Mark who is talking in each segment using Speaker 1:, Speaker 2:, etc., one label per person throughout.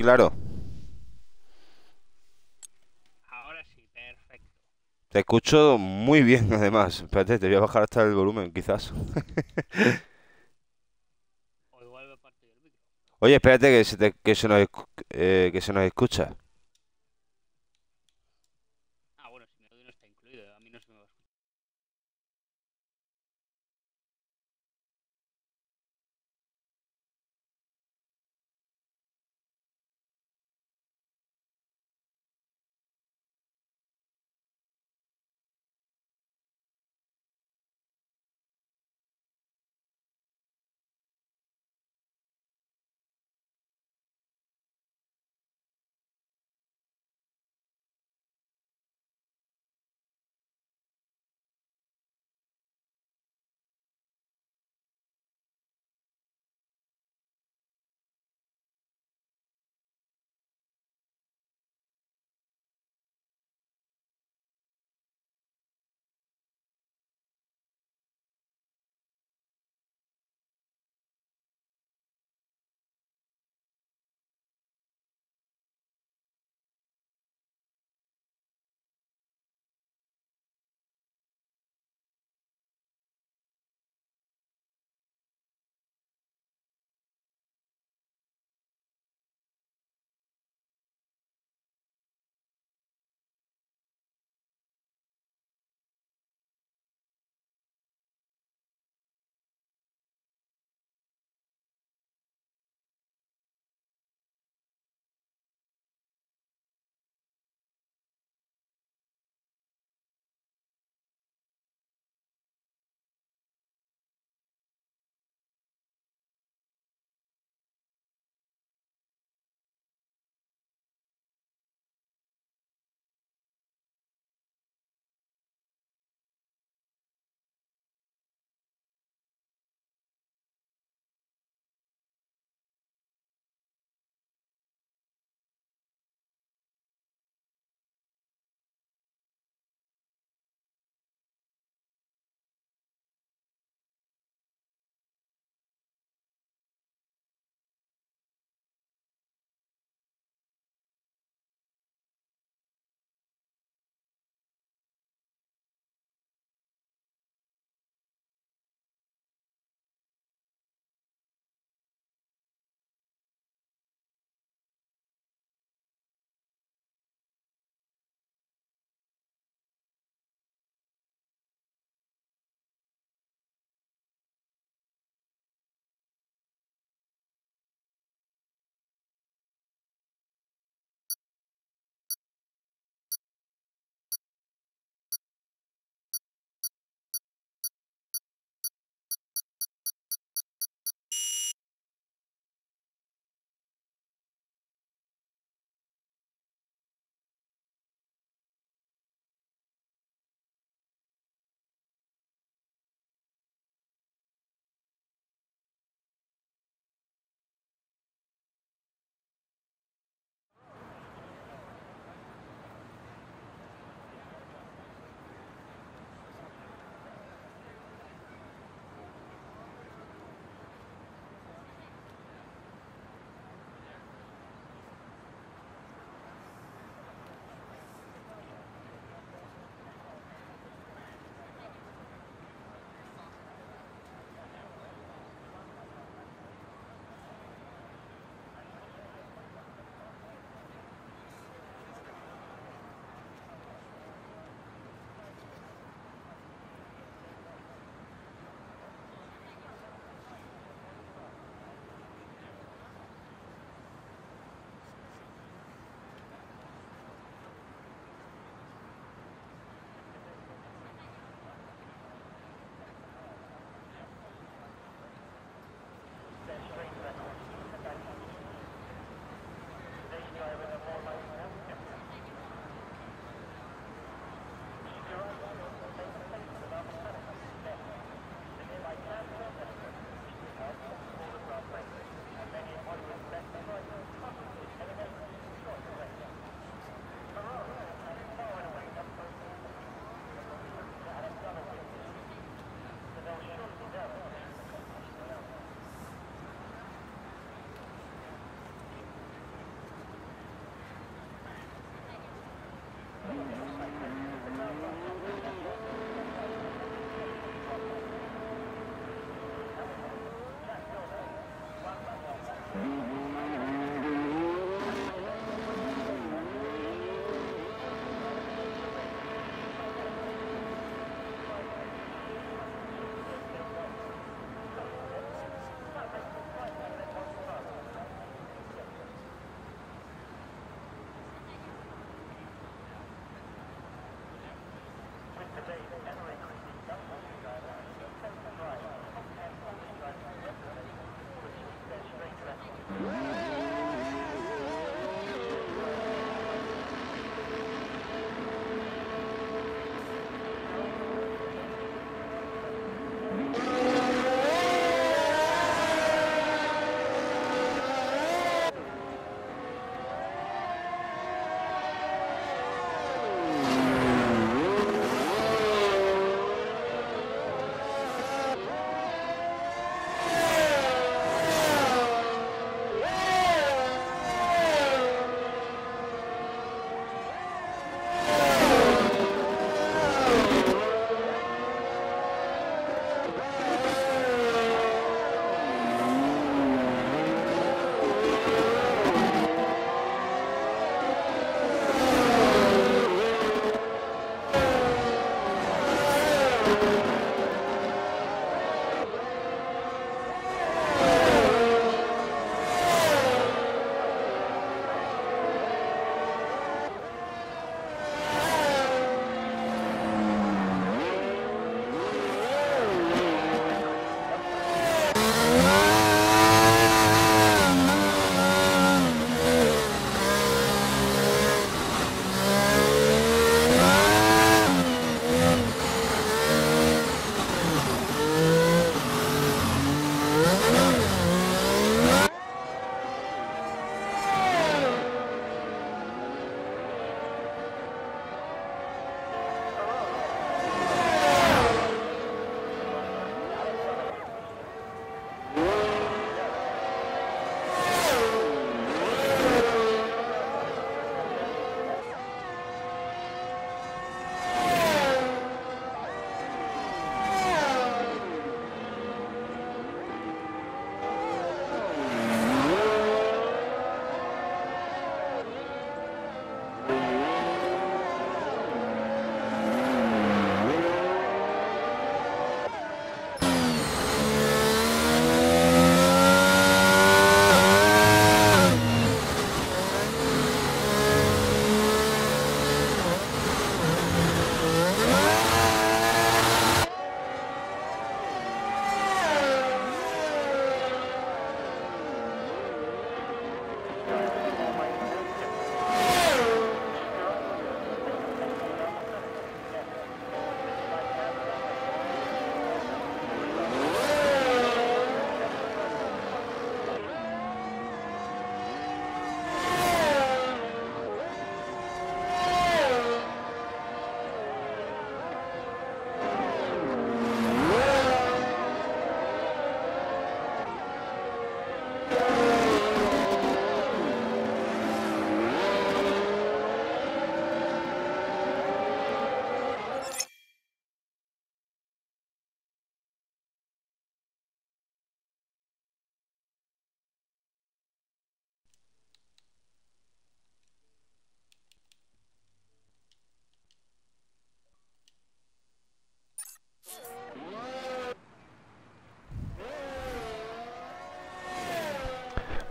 Speaker 1: claro.
Speaker 2: Ahora sí, perfecto.
Speaker 1: Te escucho muy bien, además. Espérate, te voy a bajar hasta el volumen, quizás. Oye, espérate que se, te- que se nos, eh, que se nos escucha.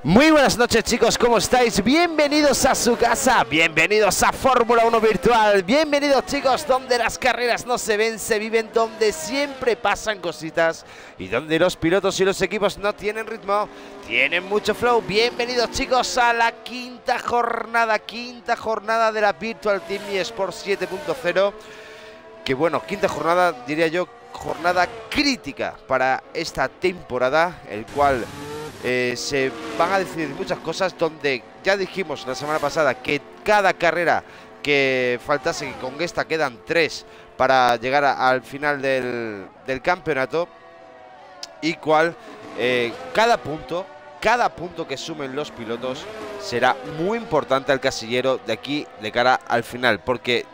Speaker 1: Muy buenas noches chicos, ¿cómo estáis? Bienvenidos a su casa, bienvenidos a Fórmula 1 Virtual, bienvenidos chicos donde las carreras no se ven, se viven, donde siempre pasan cositas y donde los pilotos y los equipos no tienen ritmo, tienen mucho flow. Bienvenidos chicos a la quinta jornada, quinta jornada de la Virtual Team eSports 7.0, que bueno, quinta jornada diría yo, jornada crítica para esta temporada, el cual eh, se van a decidir muchas cosas donde ya dijimos la semana pasada que cada carrera que faltase, que con esta quedan tres para llegar al final del, campeonato y cual eh, cada punto, cada punto que sumen los pilotos será muy importante al casillero de aquí de cara al final, porque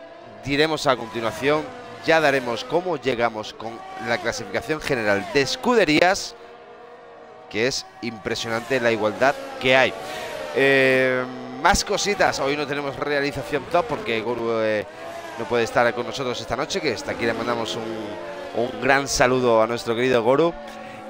Speaker 1: diremos a continuación, ya daremos cómo llegamos con la clasificación general de escuderías que es impresionante la igualdad que hay. Eh, más cositas, hoy no tenemos realización top porque Guru eh, no puede estar con nosotros esta noche, que está aquí le mandamos un, un gran saludo a nuestro querido Goru.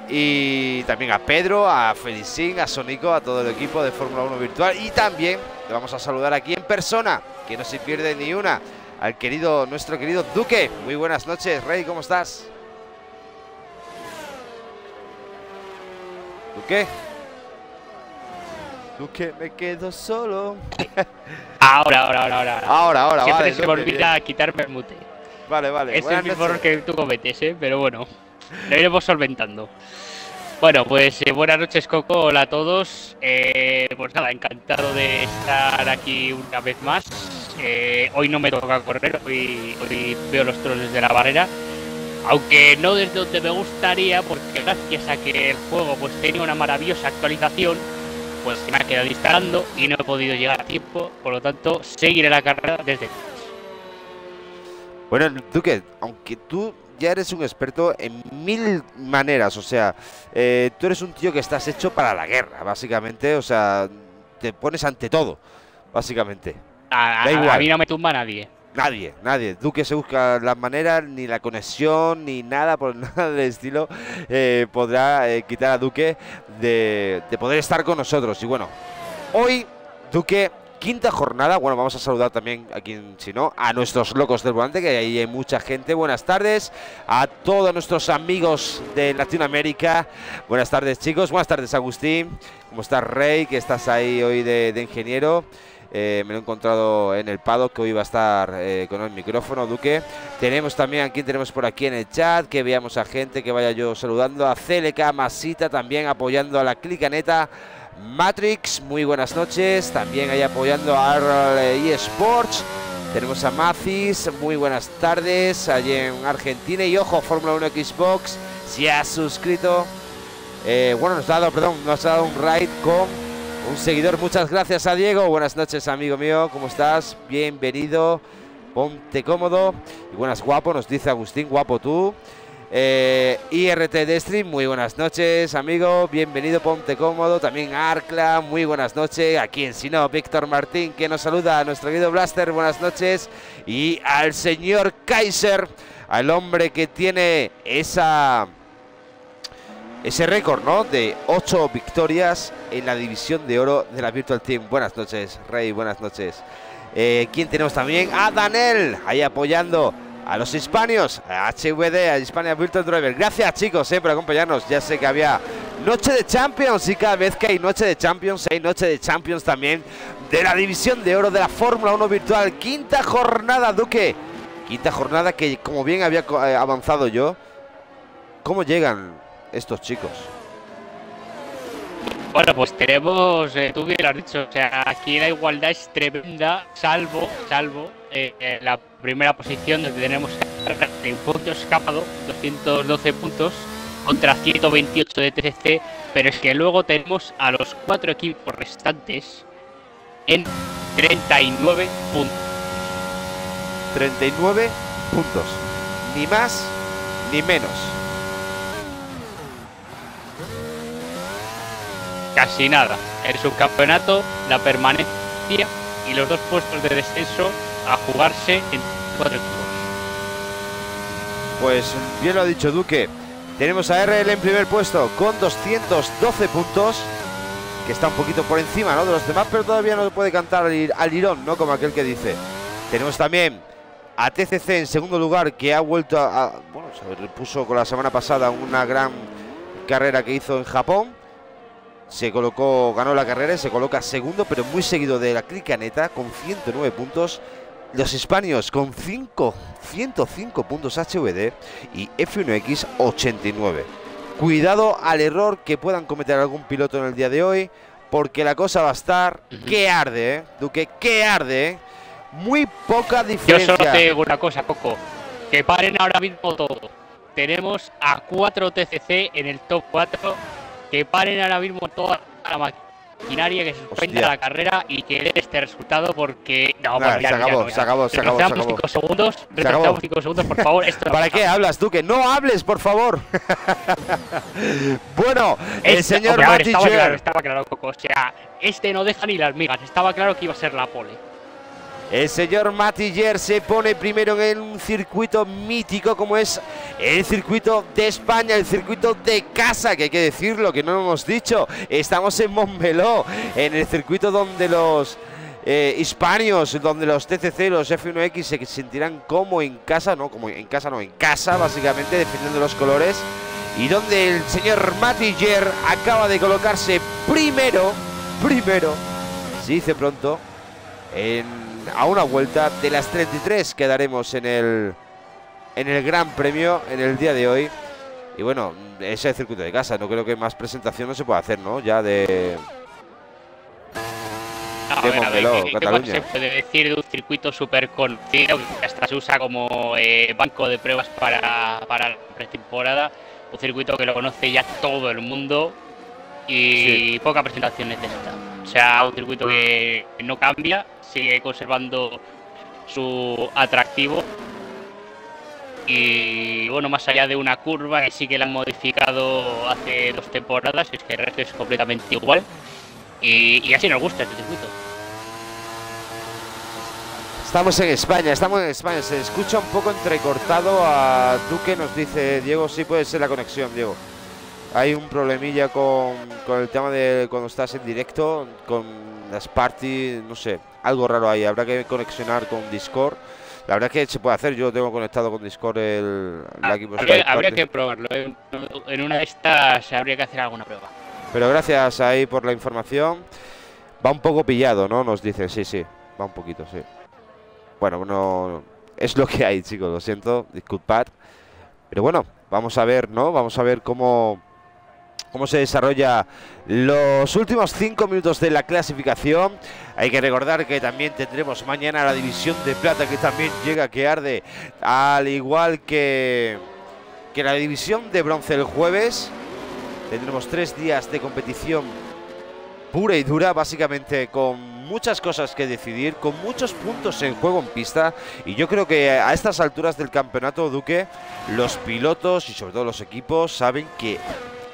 Speaker 1: Y también a Pedro, a Felicín, a Sonico, a todo el equipo de Fórmula 1 Virtual. Y también le vamos a saludar aquí en persona, que no se pierde ni una, al querido, nuestro querido Duque. Muy buenas noches, Rey, ¿cómo estás? Qué? ¿Tú qué? Me quedo solo.
Speaker 2: ahora, ahora, ahora, ahora.
Speaker 1: Ahora, ahora,
Speaker 2: Siempre se me olvida quitarme el mute.
Speaker 1: Vale, vale.
Speaker 2: Es el mismo error que tú cometes, ¿eh? Pero bueno, lo iremos solventando. Bueno, pues eh, buenas noches, Coco. Hola a todos. Eh, pues nada, encantado de estar aquí una vez más. Eh, hoy no me toca correr, hoy, hoy veo los tronos de la barrera. Aunque no desde donde me gustaría, porque gracias a que el juego pues tenía una maravillosa actualización, pues se me ha quedado instalando y no he podido llegar a tiempo, por lo tanto seguiré la carrera desde
Speaker 1: Bueno, Duque, aunque tú ya eres un experto en mil maneras, o sea, eh, tú eres un tío que estás hecho para la guerra, básicamente, o sea, te pones ante todo, básicamente.
Speaker 2: A, igual. a mí no me tumba nadie.
Speaker 1: Nadie, nadie. Duque se busca las maneras, ni la conexión, ni nada por nada del estilo eh, podrá eh, quitar a Duque de, poder estar con nosotros. Y bueno, hoy Duque quinta jornada. Bueno, vamos a saludar también a quien, si no, a nuestros locos del volante, que ahí hay mucha gente. Buenas tardes a todos nuestros amigos de Latinoamérica. Buenas tardes, chicos. Buenas tardes, Agustín. ¿Cómo estás, Rey? Que estás ahí hoy de ingeniero. Eh, me lo he encontrado en el paddock que hoy va a estar eh, con el micrófono, Duque. Tenemos también, aquí tenemos por aquí en el chat, que veamos a gente que vaya yo saludando. A CLK Masita también apoyando a la clicaneta. Matrix, muy buenas noches. También ahí apoyando a eSports. Tenemos a Macis, muy buenas tardes. Allí en Argentina. Y ojo, Fórmula 1 Xbox, si has suscrito. Eh, bueno, nos ha dado, perdón, nos ha dado un raid con un seguidor. Muchas gracias a Diego. Buenas noches, amigo mío. ¿Cómo estás? Bienvenido. Ponte cómodo. Y buenas, guapo, nos dice Agustín. Guapo tú. Eh, IRT de Stream, muy buenas noches, amigo. Bienvenido, ponte cómodo. También Arcla, muy buenas noches. Aquí en Sino, Víctor Martín, que nos saluda a nuestro querido Blaster, buenas noches. Y al señor Kaiser, al hombre que tiene esa ese récord, ¿no? De ocho victorias en la división de oro de la Virtual Team. Buenas noches, Rey, buenas noches. Eh, ¿Quién tenemos también? A Daniel, ahí apoyando a los hispanios, a HVD, a Hispania Virtual Driver. Gracias, chicos, eh, por acompañarnos. Ya sé que había Noche de Champions y cada vez que hay Noche de Champions, hay Noche de Champions también de la división de oro de la Fórmula 1 Virtual. Quinta jornada, Duque. Quinta jornada que, como bien había eh, avanzado yo, ¿cómo llegan estos chicos?
Speaker 2: Bueno, pues tenemos, eh, tú bien lo has dicho, o sea, aquí la igualdad es tremenda, salvo, salvo eh, la primera posición donde tenemos un punto escapado, 212 puntos contra 128 de TCC, pero es que luego tenemos a los cuatro equipos restantes en 39 puntos.
Speaker 1: 39 puntos, ni más ni menos.
Speaker 2: Casi nada. El subcampeonato, la permanencia y los dos puestos de descenso a jugarse en cuatro equipos.
Speaker 1: Pues bien lo ha dicho Duque. Tenemos a RL en primer puesto con 212 puntos. que está un poquito por encima de los demás, pero todavía no puede cantar al, lirón, ¿no? Como aquel que dice. Tenemos también a TCC en segundo lugar, que ha vuelto a, bueno, se repuso con la semana pasada una gran carrera que hizo en Japón. Se colocó, ganó la carrera y se coloca segundo, pero muy seguido de la Clicaneta con 109 puntos. Los hispanios con 5, 105 puntos HVD y F1X 89. Cuidado al error que puedan cometer algún piloto en el día de hoy, porque la cosa va a estar que arde, ¿eh? Duque, que arde, ¿eh? Muy poca diferencia.
Speaker 2: Yo solo te digo una cosa, Coco, que paren ahora mismo todo. Tenemos a 4 TCC en el top 4, que paren ahora mismo toda la maquinaria, que suspenda la carrera y que dé este resultado porque...
Speaker 1: No, pues se, acabó, se acabó, se acabó, se acabó.
Speaker 2: 5 segundos, retrocedamos 5 segundos, por favor. Esto
Speaker 1: ¿Para qué hablas tú? Que no hables, por favor. bueno, el señor
Speaker 2: hombre, estaba claro, estaba claro, Coco. O sea, este no deja ni las migas. Estaba claro que iba a ser la pole.
Speaker 1: El señor Matiller se pone primero en un circuito mítico como es el circuito de España, el circuito de casa, que hay que decirlo, que no lo hemos dicho. Estamos en Montmeló, en el circuito donde los eh, hispanios, donde los TCC, los F1X se sentirán como en casa, no, como en casa, no, en casa, básicamente, defendiendo los colores. Y donde el señor Matiller acaba de colocarse primero, primero, se dice pronto, en a una vuelta de las 33 quedaremos en el, en el Gran Premio en el día de hoy. Y bueno, ese es el circuito de casa. No creo que más presentación no se pueda hacer, ¿no? Ya de.
Speaker 2: Cataluña. se puede decir de un circuito súper conocido que hasta se usa como eh, banco de pruebas para, para la pretemporada? Un circuito que lo conoce ya todo el mundo y poca presentación necesita. O sea, un circuito que no cambia, sigue conservando su atractivo. Y bueno, más allá de una curva que sí que la han modificado hace dos temporadas, es que el resto es completamente igual. Y, así nos gusta este circuito.
Speaker 1: Estamos en España, estamos en España. Se escucha un poco entrecortado a Duque, nos dice Diego, sí puede ser la conexión, Diego. Hay un problemilla con, con el tema de cuando estás en directo, con las parties, no sé, algo raro ahí. Habrá que conexionar con Discord. La verdad es que se puede hacer. Yo tengo conectado con Discord el,
Speaker 2: equipo. Habría, que probarlo. En una de estas habría que hacer alguna prueba.
Speaker 1: Pero gracias ahí por la información. Va un poco pillado, ¿no? Nos dice, sí, sí. Va un poquito, sí. Bueno, no. Es lo que hay, chicos. Lo siento. Disculpad. Pero bueno, vamos a ver, ¿no? Vamos a ver cómo cómo se desarrolla los últimos cinco minutos de la clasificación. Hay que recordar que también tendremos mañana la división de plata que también llega que arde, al igual que, que la división de bronce el jueves. Tendremos tres días de competición pura y dura, básicamente con muchas cosas que decidir, con muchos puntos en juego en pista. Y yo creo que a estas alturas del campeonato, Duque, los pilotos y sobre todo los equipos saben que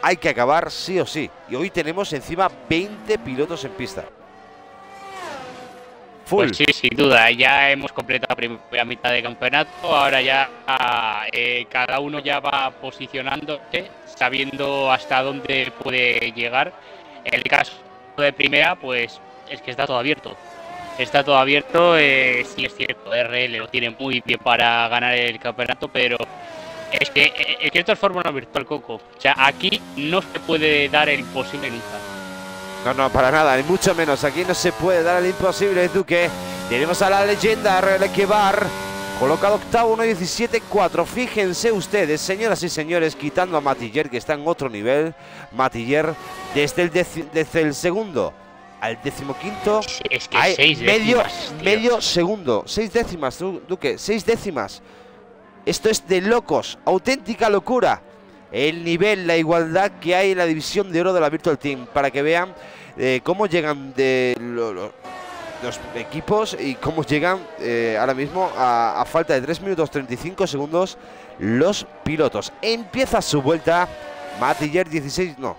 Speaker 1: hay que acabar sí o sí. Y hoy tenemos encima 20 pilotos en pista.
Speaker 2: Pues sí, sin duda. Ya hemos completado la primera mitad de campeonato. Ahora ya eh, cada uno ya va posicionándose, sabiendo hasta dónde puede llegar. El caso de primera, pues es que está todo abierto. Está todo abierto. Eh, sí es cierto, RL lo tiene muy bien para ganar el campeonato, pero es que, eh, es que esto es fórmula virtual, Coco. O sea, aquí no se puede dar el imposible nunca.
Speaker 1: No, no, para nada, ni mucho menos. Aquí no se puede dar el imposible, Duque. Tenemos a la leyenda Relequebar. Colocado octavo, 1.17.4. Fíjense ustedes, señoras y señores, quitando a Matiller, que está en otro nivel. Matiller, desde el, desde el segundo al decimoquinto.
Speaker 2: Es que hay seis
Speaker 1: medio, medio segundo. Seis décimas, Duque, seis décimas. Esto es de locos, auténtica locura. El nivel, la igualdad que hay en la división de oro de la Virtual Team, para que vean eh, cómo llegan de los equipos y cómo llegan eh, ahora mismo a, falta de 3 minutos 35 segundos los pilotos. Empieza su vuelta Matiller 16, no,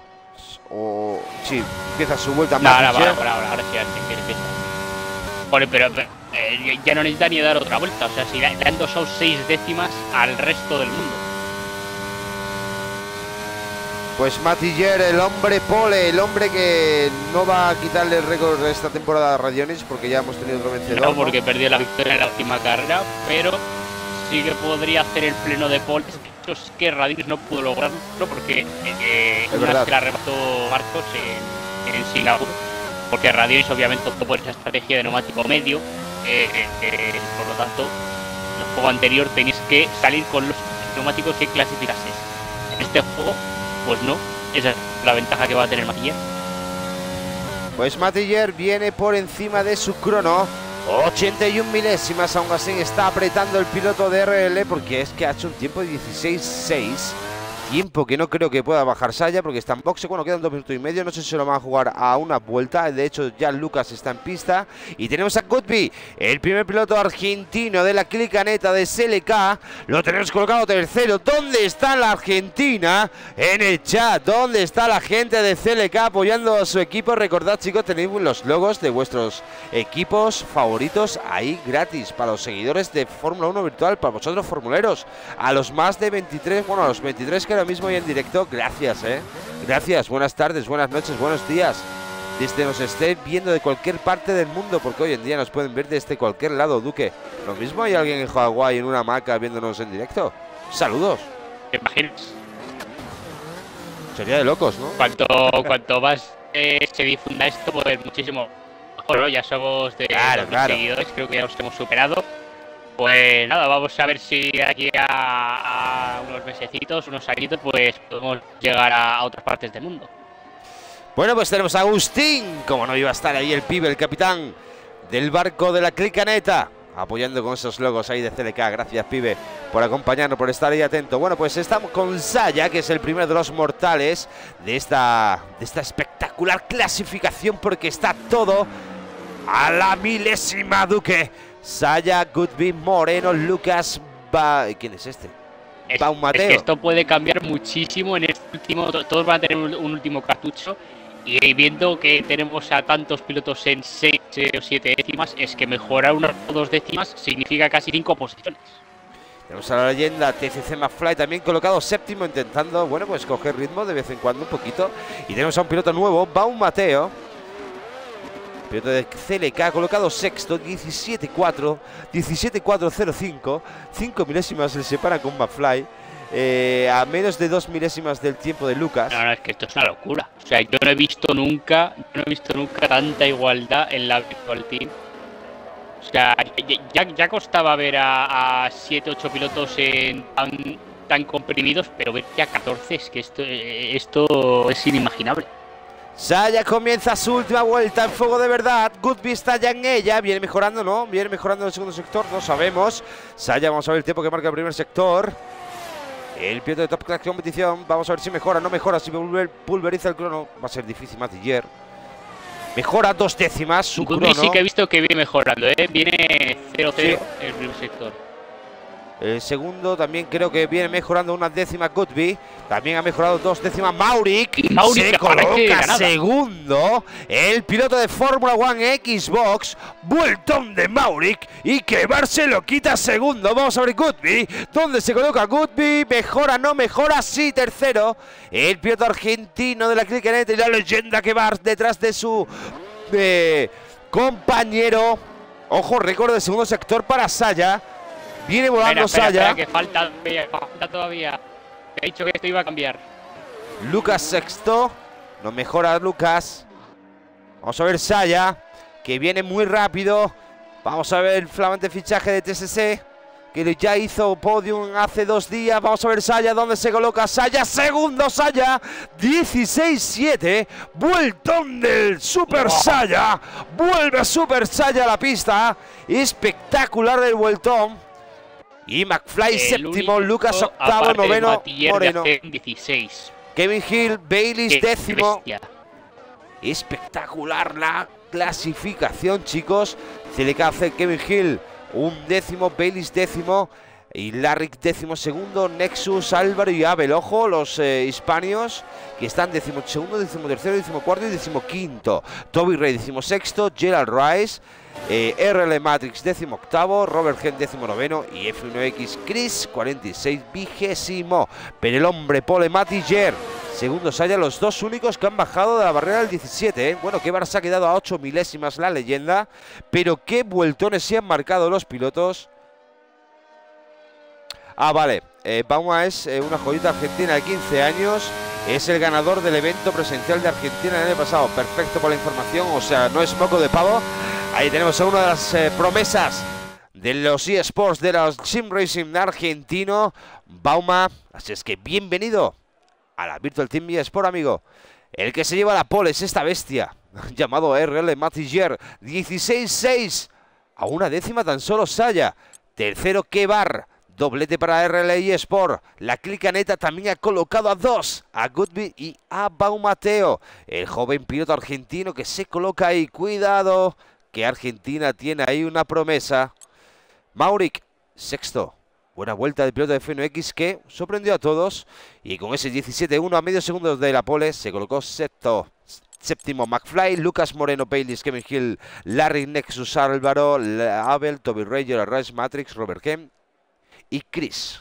Speaker 1: o sí, empieza su vuelta
Speaker 2: no, ahora, ahora, ahora, sí, ahora pero eh, ya no necesita ni dar otra vuelta. O sea, si han dosado seis décimas al resto del mundo.
Speaker 1: Pues Matiller, el hombre pole, el hombre que no va a quitarle el récord de esta temporada a Radionis porque ya hemos tenido otro vencedor.
Speaker 2: No, porque perdió la victoria en la última carrera, pero sí que podría hacer el pleno de pole. Es que Radionis no pudo lograrlo porque eh,
Speaker 1: Es
Speaker 2: una vez que la arrebató Marcos en, en Singapur, porque Radionis obviamente optó por esa estrategia de neumático medio, eh, eh, eh, por lo tanto, en el juego anterior tenéis que salir con los neumáticos que clasificases. En este juego, pues no, esa es la ventaja que va a tener Matilla.
Speaker 1: Pues Matiller viene por encima de su crono. 81 milésimas, aún así está apretando el piloto de RL porque es que ha hecho un tiempo de 16-6. Tiempo que no creo que pueda bajar Saya porque está en boxe. Bueno, quedan dos minutos y medio. No sé si se lo van a jugar a una vuelta. De hecho, ya Lucas está en pista. Y tenemos a Goodby, el primer piloto argentino de la clicaneta de SLK. Lo tenemos colocado tercero. ¿Dónde está la Argentina? En el chat. ¿Dónde está la gente de CLK apoyando a su equipo? Recordad, chicos, tenéis los logos de vuestros equipos favoritos ahí gratis para los seguidores de Fórmula 1 virtual, para vosotros formuleros. A los más de 23, bueno, a los 23 que ahora mismo hay en directo, gracias, ¿eh? Gracias, buenas tardes, buenas noches, buenos días. Desde nos esté viendo de cualquier parte del mundo, porque hoy en día nos pueden ver desde cualquier lado, Duque. Lo mismo hay alguien en Hawái en una hamaca viéndonos en directo. Saludos.
Speaker 2: ¿Te imaginas?
Speaker 1: Sería de locos, ¿no?
Speaker 2: Cuanto, cuanto más eh, se difunda esto, pues muchísimo mejor, ¿no? Ya somos de
Speaker 1: Claro,
Speaker 2: 2.000
Speaker 1: claro.
Speaker 2: seguidores, creo que ya los hemos superado. Pues nada, vamos a ver si aquí a, unos mesecitos, unos añitos, pues podemos llegar a, a otras partes del mundo.
Speaker 1: Bueno, pues tenemos a Agustín, como no iba a estar ahí el pibe, el capitán del barco de la clicaneta, apoyando con esos logos ahí de CLK. Gracias, pibe, por acompañarnos, por estar ahí atento. Bueno, pues estamos con Saya, que es el primero de los mortales de esta, de esta espectacular clasificación, porque está todo a la milésima, Duque. Saya, Goodby, Moreno, Lucas, ba... ¿quién es este?
Speaker 2: Es,
Speaker 1: Mateo.
Speaker 2: que esto puede cambiar muchísimo en este último. to- Todos van a tener un, un último cartucho. Y viendo que tenemos a tantos pilotos en 6 o 7 décimas, es que mejorar unas o dos décimas significa casi 5 posiciones.
Speaker 1: Tenemos a la leyenda TCC McFly también colocado séptimo, intentando, bueno, pues coger ritmo de vez en cuando un poquito. Y tenemos a un piloto nuevo, Baum Mateo. Piloto de CLK colocado sexto, 17-4, 17-4-0-5. 5 milésimas le separan con McFly. eh, a menos de 2 milésimas del tiempo de Lucas.
Speaker 2: No, no, es que esto es una locura. O sea, yo no he visto nunca, no he visto nunca tanta igualdad en la Virtual Team. O sea, ya, ya- costaba ver a 7, 8 pilotos en tan, tan comprimidos, pero ver ya 14, es que esto, eh, esto es inimaginable.
Speaker 1: Saya comienza su última vuelta en fuego de verdad. Goodby está ya en ella. Viene mejorando, ¿no? Viene mejorando en el segundo sector, no sabemos. Saya, vamos a ver el tiempo que marca el primer sector. El piloto de Top Class competición. Vamos a ver si mejora, no mejora. Si pulver- pulveriza el crono, va a ser difícil. Matiller. Mejora dos décimas su
Speaker 2: Goodby
Speaker 1: crono.
Speaker 2: sí que he visto que viene mejorando, ¿eh? Viene 0-0
Speaker 1: Sí.
Speaker 2: el primer sector.
Speaker 1: El segundo también creo que viene mejorando unas décimas Goodby. También ha mejorado dos décimas Mauric.
Speaker 2: Y Mauric
Speaker 1: se coloca segundo. El piloto de Fórmula One Xbox. Vueltón de Mauric. Y que Bar se lo quita segundo. Vamos a ver Goodby. ¿Dónde se coloca Goodby? ¿Mejora? ¿No mejora? Sí, tercero. El piloto argentino de la Clicanet y la leyenda que va detrás de su eh, compañero. Ojo, récord de segundo sector para Saya. Viene volando
Speaker 2: Espera, espera,
Speaker 1: Saya.
Speaker 2: espera, que falta, todavía, falta todavía. He dicho que esto iba a cambiar.
Speaker 1: Lucas sexto. No mejora Lucas. Vamos a ver Saya, que viene muy rápido. Vamos a ver el flamante fichaje de TSC, que ya hizo podium hace dos días. Vamos a ver Saya, dónde se coloca Saya. Segundo Saya. 16-7. Vueltón del Super Saya. Vuelve Super Saya a la pista. Espectacular el vueltón. Y McFly
Speaker 2: El
Speaker 1: séptimo, Lucas octavo, noveno, Moreno.
Speaker 2: hacer 16.
Speaker 1: Kevin Hill, Baileys
Speaker 2: Qué
Speaker 1: décimo.
Speaker 2: bestia.
Speaker 1: Espectacular la clasificación, chicos. CLK hace Kevin Hill un décimo, Baileys décimo. Y Larrick décimo segundo, Nexus, Álvaro y Abel. Ojo, los eh, hispanios que están décimo segundo, décimo tercero, décimo cuarto y décimo quinto. Toby Ray décimo sexto, Gerald Rice, eh, RL Matrix décimo octavo, Robert Gen décimo noveno y F1X Chris 46 vigésimo. Pero el hombre Pole Matiller Segundo Saya, los dos únicos que han bajado de la barrera del 17. ¿eh? Bueno, que se ha quedado a 8 milésimas la leyenda. Pero qué vueltones se han marcado los pilotos. Ah, vale. Eh, es eh, una joyita argentina de 15 años. Es el ganador del evento presencial de Argentina el año pasado. Perfecto por la información. O sea, no es moco de pavo. Ahí tenemos a una de las eh, promesas de los eSports de los Sim Racing argentino, Bauma. Así es que bienvenido a la Virtual Team eSport, amigo. El que se lleva la pole es esta bestia, llamado RL Matiller. 16-6, a una décima tan solo Saya. Tercero Kebar, doblete para RL eSport. La clicaneta también ha colocado a dos, a Goodby y a Baumateo. El joven piloto argentino que se coloca ahí. Cuidado, que Argentina tiene ahí una promesa. Mauric, sexto. Buena vuelta del piloto de Feno X que sorprendió a todos. Y con ese 17-1 a medio segundo de la pole se colocó. Séptimo McFly, Lucas Moreno, Bailey, Kevin Hill, Larry Nexus, Álvaro, Abel, Toby Rayer, Rice Matrix, Robert Kemp y Chris.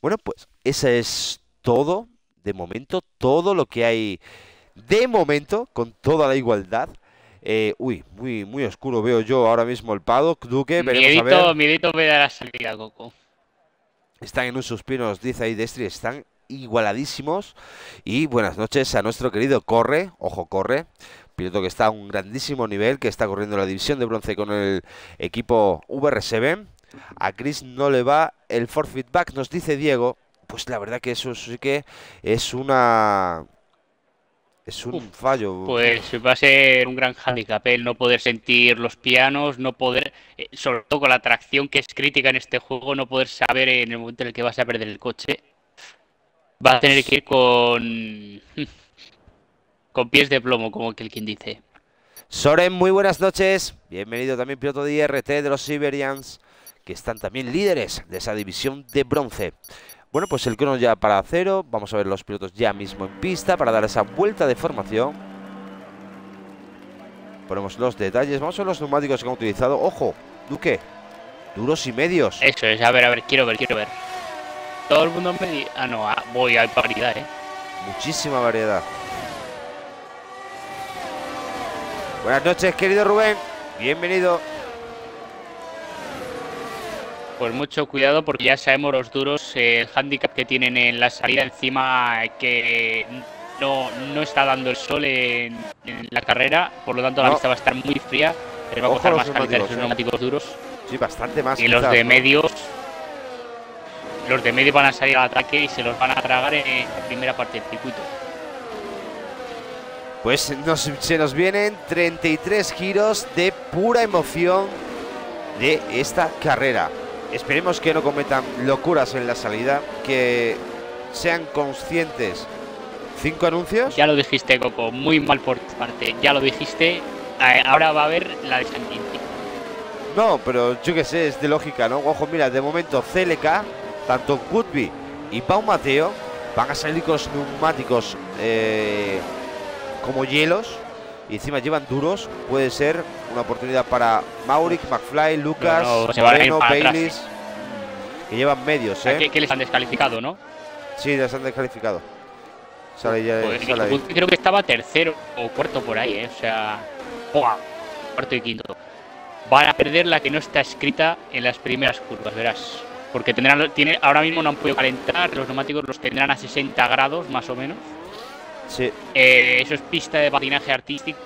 Speaker 1: Bueno, pues ese es todo, de momento, todo lo que hay de momento, con toda la igualdad. Eh, uy, muy, muy oscuro veo yo ahora mismo el paddock. Duque, veremos a ver.
Speaker 2: Miedito me da la salida, Coco.
Speaker 1: Están en un suspiro, nos dice ahí Destri, están igualadísimos. Y buenas noches a nuestro querido Corre, ojo Corre, piloto que está a un grandísimo nivel, que está corriendo la división de bronce con el equipo VR7. A Chris no le va el for feedback, nos dice Diego. Pues la verdad que eso sí que es una es un fallo.
Speaker 2: Pues va a ser un gran handicap el no poder sentir los pianos, no poder, eh, sobre todo con la tracción que es crítica en este juego, no poder saber en el momento en el que vas a perder el coche. Va a tener que ir con con pies de plomo, como que el quien dice.
Speaker 1: Soren, muy buenas noches. Bienvenido también piloto de IRT de los Siberians, que están también líderes de esa división de bronce. Bueno, pues el crono ya para cero. Vamos a ver los pilotos ya mismo en pista para dar esa vuelta de formación. Ponemos los detalles. Vamos a ver los neumáticos que han utilizado. ¡Ojo! Duque. Duros y medios.
Speaker 2: Eso es. A ver, a ver. Quiero ver, quiero ver. Todo el mundo me... Ah, no. Ah, voy. Hay variedad, ¿eh?
Speaker 1: Muchísima variedad. Buenas noches, querido Rubén. Bienvenido.
Speaker 2: Pues mucho cuidado porque ya sabemos los duros, el handicap que tienen en la salida encima que no, no está dando el sol en, la carrera, por lo tanto la pista va a estar muy fría, pero va a costar más calidad los neumáticos duros.
Speaker 1: Sí, bastante más.
Speaker 2: Y los de medios, los de medio van a salir al ataque y se los van a tragar en la primera parte del circuito.
Speaker 1: Pues se nos vienen 33 giros de pura emoción de esta carrera. Esperemos que no cometan locuras en la salida, que sean conscientes. ¿Cinco anuncios?
Speaker 2: Ya lo dijiste, Coco, muy mal por tu parte. Ya lo dijiste, ahora va a haber la de
Speaker 1: No, pero yo qué sé, es de lógica, ¿no? Ojo, mira, de momento CLK, tanto Goodby y Pau Mateo van a salir con los neumáticos eh, como hielos y encima llevan duros, puede ser una oportunidad para Mauric, McFly, Lucas, no, Baylis, que llevan medios, ¿eh?
Speaker 2: Que, les han descalificado, ¿no?
Speaker 1: Sí, les han descalificado. Sale ya, pues,
Speaker 2: Creo que estaba tercero o cuarto por ahí, ¿eh? O sea, cuarto y quinto. Van a perder la que no está escrita en las primeras curvas, verás. Porque tendrán, tiene, ahora mismo no han podido calentar, los neumáticos los tendrán a 60 grados más o menos.
Speaker 1: Sí.
Speaker 2: Eh, eso es pista de patinaje artístico.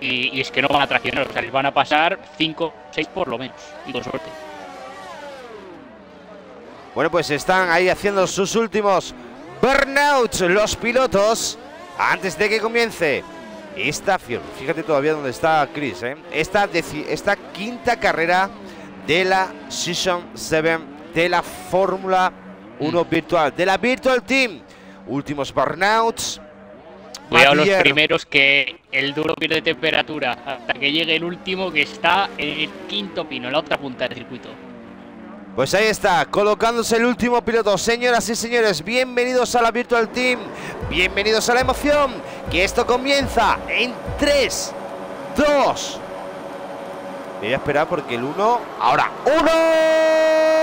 Speaker 2: Y, es que no van a traccionar, o sea, les van a pasar 5, 6 por lo menos, y con suerte.
Speaker 1: Bueno, pues están ahí haciendo sus últimos burnouts los pilotos antes de que comience esta, fíjate todavía dónde está Chris, ¿eh? esta, esta quinta carrera de la Season 7 de la Fórmula 1 mm. virtual, de la Virtual Team últimos burnouts.
Speaker 2: Cuidado los primeros que el duro pierde temperatura hasta que llegue el último que está en el quinto pino, en la otra punta del circuito.
Speaker 1: Pues ahí está, colocándose el último piloto. Señoras y señores, bienvenidos a la Virtual Team. Bienvenidos a la emoción. Que esto comienza en 3, 2. Voy a esperar porque el 1. Ahora, 1.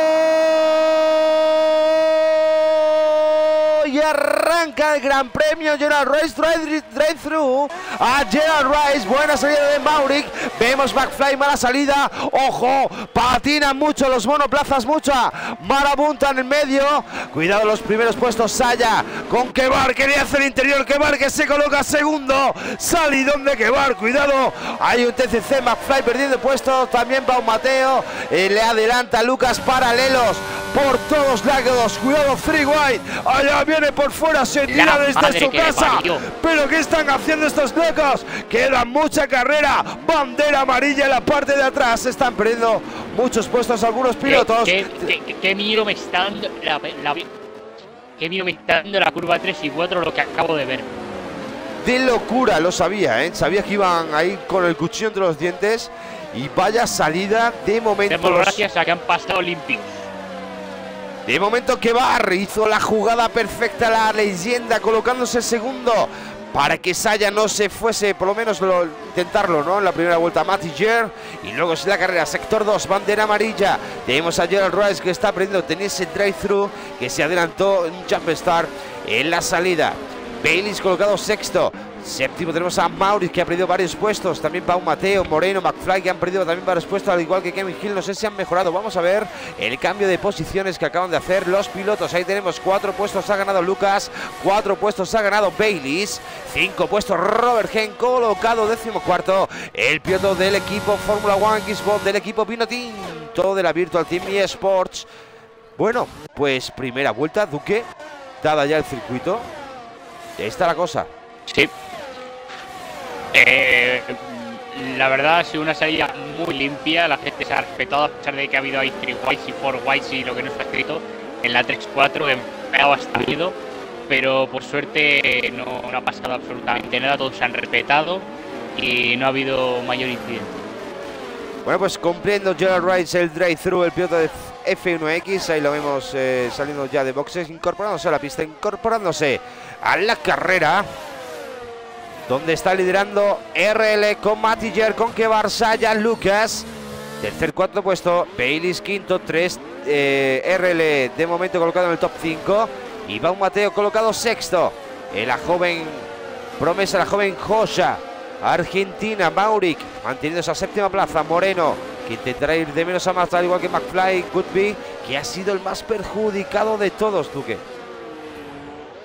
Speaker 1: Y arranca el Gran Premio Gerald Rice drive, through a Gerald Rice. Buena salida de Mauric. Vemos McFly, mala salida. Ojo, patinan mucho los monoplazas, mucha marabunta en el medio. Cuidado los primeros puestos. Saya con Kebar. Quería hacer interior. Kebar que se coloca segundo. Salidón de Kebar. Cuidado. Hay un TCC. McFly perdiendo puestos. También va un Mateo. Eh, le adelanta Lucas paralelos por todos lados. Cuidado, Free White. Allá viene por fuera. Se tira desde su casa. Pero ¿qué están haciendo estos locos? Queda mucha carrera. Bandera amarilla en la parte de atrás. Están perdiendo muchos puestos algunos pilotos.
Speaker 2: ¿Qué, qué, miro me está dando la, qué miro me está dando la curva 3 y 4 lo que acabo de ver?
Speaker 1: De locura, lo sabía, ¿eh? Sabía que iban ahí con el cuchillo entre los dientes. Y vaya salida de momento.
Speaker 2: gracias a que han pasado Olympics.
Speaker 1: De momento que Bar hizo la jugada perfecta, la leyenda, colocándose segundo para que Saya no se fuese, por lo menos lo, intentarlo, ¿no? En la primera vuelta, Matiger. Y luego es la carrera, sector 2, bandera amarilla. Tenemos a Gerald Rice que está aprendiendo tener ese drive-thru, que se adelantó en jump en la salida. Baylis colocado sexto. Séptimo tenemos a Maurice que ha perdido varios puestos. También Pau Mateo, Moreno, McFly que han perdido también varios puestos, al igual que Kevin Hill. No sé si han mejorado. Vamos a ver el cambio de posiciones que acaban de hacer los pilotos. Ahí tenemos cuatro puestos ha ganado Lucas, cuatro puestos ha ganado Baileys, cinco puestos Robert Gen colocado décimo cuarto. El piloto del equipo Fórmula One Xbox del equipo Pinotin, todo de la Virtual Team y Sports. Bueno, pues primera vuelta, Duque, dada ya el circuito. Ahí está la cosa.
Speaker 2: Sí, eh, la verdad ha sido una salida muy limpia, la gente se ha respetado a pesar de que ha habido ahí 3 whites y 4 whites y lo que no está escrito en la 3-4 me ha dado hasta miedo, pero por suerte no, ha pasado absolutamente nada, todos se han respetado y no ha habido mayor incidente.
Speaker 1: Bueno, pues cumpliendo Gerald Rice el drive-thru, el piloto de F1X, ahí lo vemos eh, saliendo ya de boxes, incorporándose a la pista, incorporándose a la carrera donde está liderando RL con Matiger, con que Saya, Lucas. Tercer, cuarto puesto, Baylis quinto, tres eh, RL de momento colocado en el top 5. Y un Mateo colocado sexto. la joven promesa, la joven Joya. Argentina, Mauric, manteniendo esa séptima plaza. Moreno, que intentará ir de menos a más, al igual que McFly, Goodby, que ha sido el más perjudicado de todos, Duque.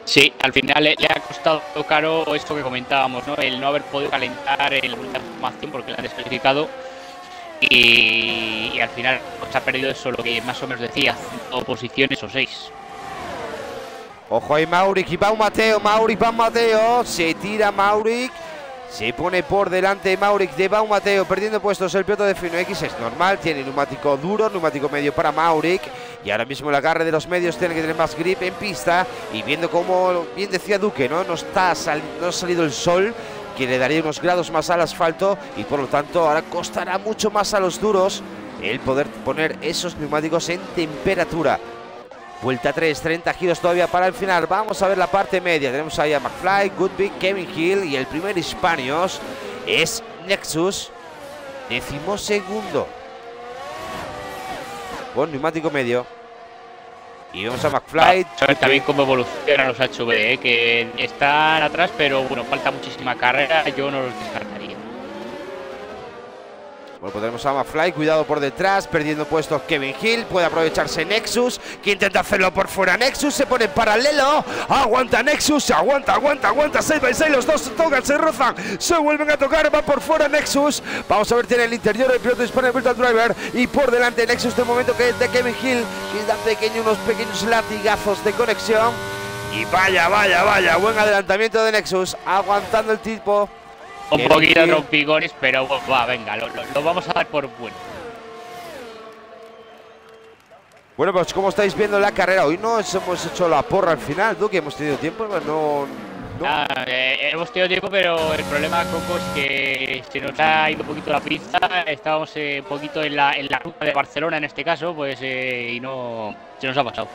Speaker 2: Sí, al final le, ha costado caro esto que comentábamos, ¿no? El no haber podido calentar el la formación porque le han descalificado y, al final pues, ha perdido eso, lo que más o menos decía, cinco posiciones o seis.
Speaker 1: Ojo ahí Mauric y va un Mateo, Mauric va un Mateo, se tira Mauric. Se pone por delante Mauric de Baumateo, perdiendo puestos el piloto de Fino X. Es normal, tiene neumático duro, neumático medio para Mauric. Y ahora mismo el agarre de los medios tiene que tener más grip en pista. Y viendo como bien decía Duque, ¿no? No, está no ha salido el sol, que le daría unos grados más al asfalto. Y por lo tanto ahora costará mucho más a los duros el poder poner esos neumáticos en temperatura. Vuelta 3, 30 giros todavía para el final. Vamos a ver la parte media. Tenemos ahí a McFly, Goodby, Kevin Hill y el primer Hispanios es Nexus, décimo segundo. Con neumático medio. Y vemos a McFly.
Speaker 2: Ah, también cómo evolucionan los HV, ¿eh? que están atrás, pero bueno, falta muchísima carrera. Yo no los descartaría.
Speaker 1: Bueno, podremos a Fly, cuidado por detrás, perdiendo puestos Kevin Hill, puede aprovecharse Nexus, que intenta hacerlo por fuera. Nexus, se pone en paralelo, aguanta Nexus, aguanta, aguanta, aguanta, 6 by 6, los dos se tocan, se rozan, se vuelven a tocar, va por fuera Nexus, vamos a ver, tiene el interior, el piloto dispone el Virtual Driver, y por delante Nexus de momento que es de Kevin Hill, que da pequeño, unos pequeños latigazos de conexión, y vaya, vaya, vaya, buen adelantamiento de Nexus, aguantando el tipo,
Speaker 2: un poquito de rompigones, pero va, venga, lo, vamos a dar por bueno.
Speaker 1: Bueno, pues como estáis viendo la carrera, hoy no hemos hecho la porra al final, que hemos tenido tiempo, no...
Speaker 2: Ah, eh, hemos tenido tiempo, pero el problema, Coco, es que se nos ha ido un poquito la pista. Estábamos eh, un poquito en la, en la ruta de Barcelona, en este caso, pues, eh, y no se nos ha pasado.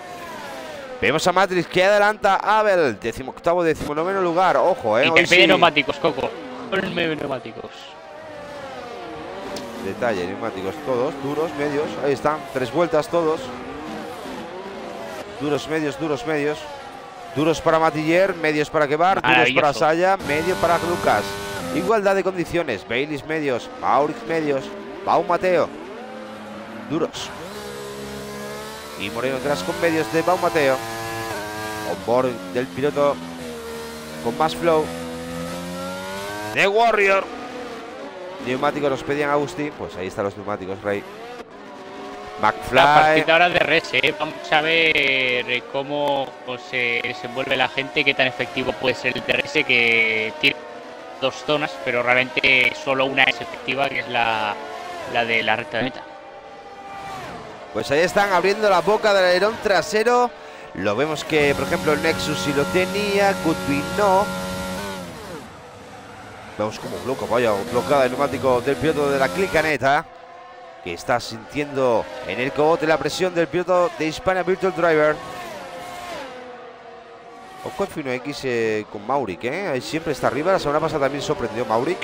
Speaker 1: Vemos a Matrix que adelanta a Abel, decimoctavo, decimonoveno lugar. Ojo, eh.
Speaker 2: Y que pide neumáticos, Coco neumáticos.
Speaker 1: Detalle, neumáticos todos, duros, medios. Ahí están, tres vueltas todos. Duros, medios, duros, medios. Duros para Matiller, medios para Kebar, duros para. Saya, medio para Lucas. Igualdad de condiciones. Baileys medios, Maurix medios, Pau Mateo. Duros. Y Moreno tras con medios de Pau Mateo. On board del piloto con más flow. The Warrior. Neumáticos nos pedían Agustín. Pues ahí están los neumáticos, Rey.
Speaker 2: La
Speaker 1: McFly.
Speaker 2: partida ahora de res, ¿eh? Vamos a ver cómo pues, se desenvuelve la gente, qué tan efectivo puede ser el DRS, que tiene dos zonas, pero realmente solo una es efectiva, que es la, la de la recta de meta.
Speaker 1: Pues ahí están abriendo la boca del alerón trasero. Lo vemos que, por ejemplo, el Nexus sí lo tenía, Goodwin no. Vemos como bloca, vaya, bloquada el neumático del piloto de la Clicaneta. Que está sintiendo en el cogote la presión del piloto de Hispania Virtual Driver. Ojo F1 X eh, con Mauric, ¿eh? Siempre está arriba. La semana pasada también sorprendió Mauric.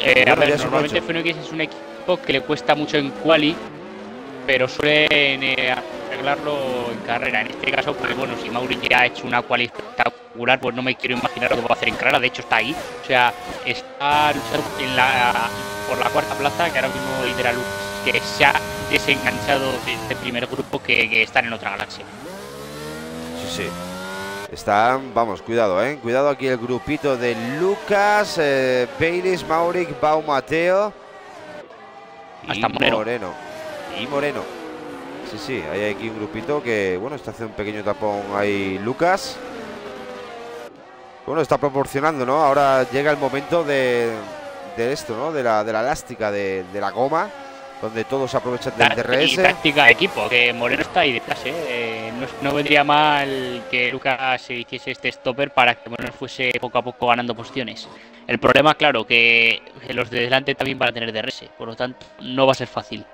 Speaker 2: Eh,
Speaker 1: Bueno,
Speaker 2: a ver, normalmente Phoenix es un equipo que le cuesta mucho en quali, pero suelen eh, arreglarlo en carrera. En este caso, pues bueno, si Mauri ya ha hecho una quali espectacular, pues no me quiero imaginar lo que va a hacer en carrera. De hecho, está ahí. O sea, está luchando en la, por la cuarta plaza, que ahora mismo lidera Luz, que se ha desenganchado de este primer grupo que, que están en otra galaxia.
Speaker 1: Sí, sí. Están, vamos, cuidado, ¿eh? Cuidado aquí el grupito de Lucas, eh, Baylis, Mauric, Bau Mateo. y
Speaker 2: Hasta Moreno.
Speaker 1: Y Moreno. Sí, sí, hay aquí un grupito que, bueno, está haciendo un pequeño tapón ahí Lucas. Bueno, está proporcionando, ¿no? Ahora llega el momento de, de esto, ¿no? De la, de la elástica, de, de la goma, donde todos aprovechan del
Speaker 2: Y
Speaker 1: DRS.
Speaker 2: táctica de equipo, que Moreno está ahí detrás, ¿eh? Eh, no, no vendría mal que Lucas se hiciese este stopper para que Moreno fuese poco a poco ganando posiciones. El problema, claro, que los de delante también van a tener DRS, por lo tanto no va a ser fácil.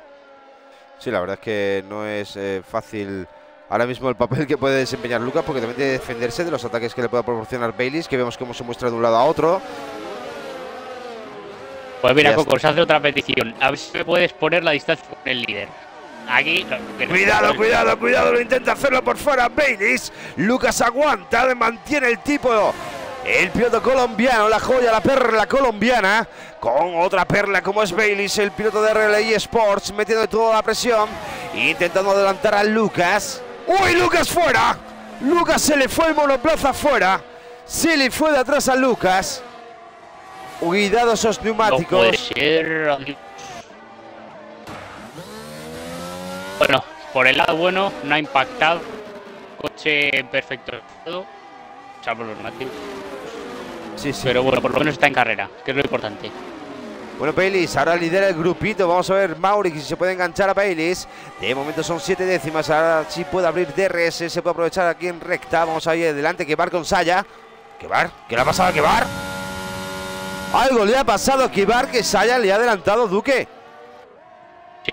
Speaker 1: Sí, la verdad es que no es eh, fácil ahora mismo el papel que puede desempeñar Lucas porque también tiene que defenderse de los ataques que le pueda proporcionar Baileys, que vemos cómo se muestra de un lado a otro.
Speaker 2: Pues mira, Coco, os hace otra petición. A ver si me puedes poner la distancia con el líder. Aquí. no-
Speaker 1: Cuidado, cuidado, cuidado, lo intenta hacerlo por fuera Baileys. Lucas aguanta, le mantiene el tipo. El piloto colombiano, la joya, la perla colombiana, con otra perla como es Baileys, el piloto de RLI Sports, metiendo toda la presión, intentando adelantar a Lucas. ¡Uy, Lucas fuera! Lucas se le fue el monoplaza fuera, se le fue de atrás a Lucas. Cuidado esos
Speaker 2: No
Speaker 1: neumáticos.
Speaker 2: puede ser. amigos. Bueno, por el lado bueno, no ha impactado. Coche perfecto salvo los nativos.
Speaker 1: Sí, sí.
Speaker 2: Pero bueno, por lo menos está en carrera, que es lo importante.
Speaker 1: Bueno, Baylis ahora lidera el grupito. Vamos a ver Mauri si se puede enganchar a Baylis. De momento son siete décimas. Ahora sí puede abrir DRS. Se puede aprovechar aquí en recta. Vamos ahí adelante. Kebar con Saya. Kebar, ¿qué le ha pasado a Kebar? Algo le ha pasado a Kebar que Saya le ha adelantado Duque.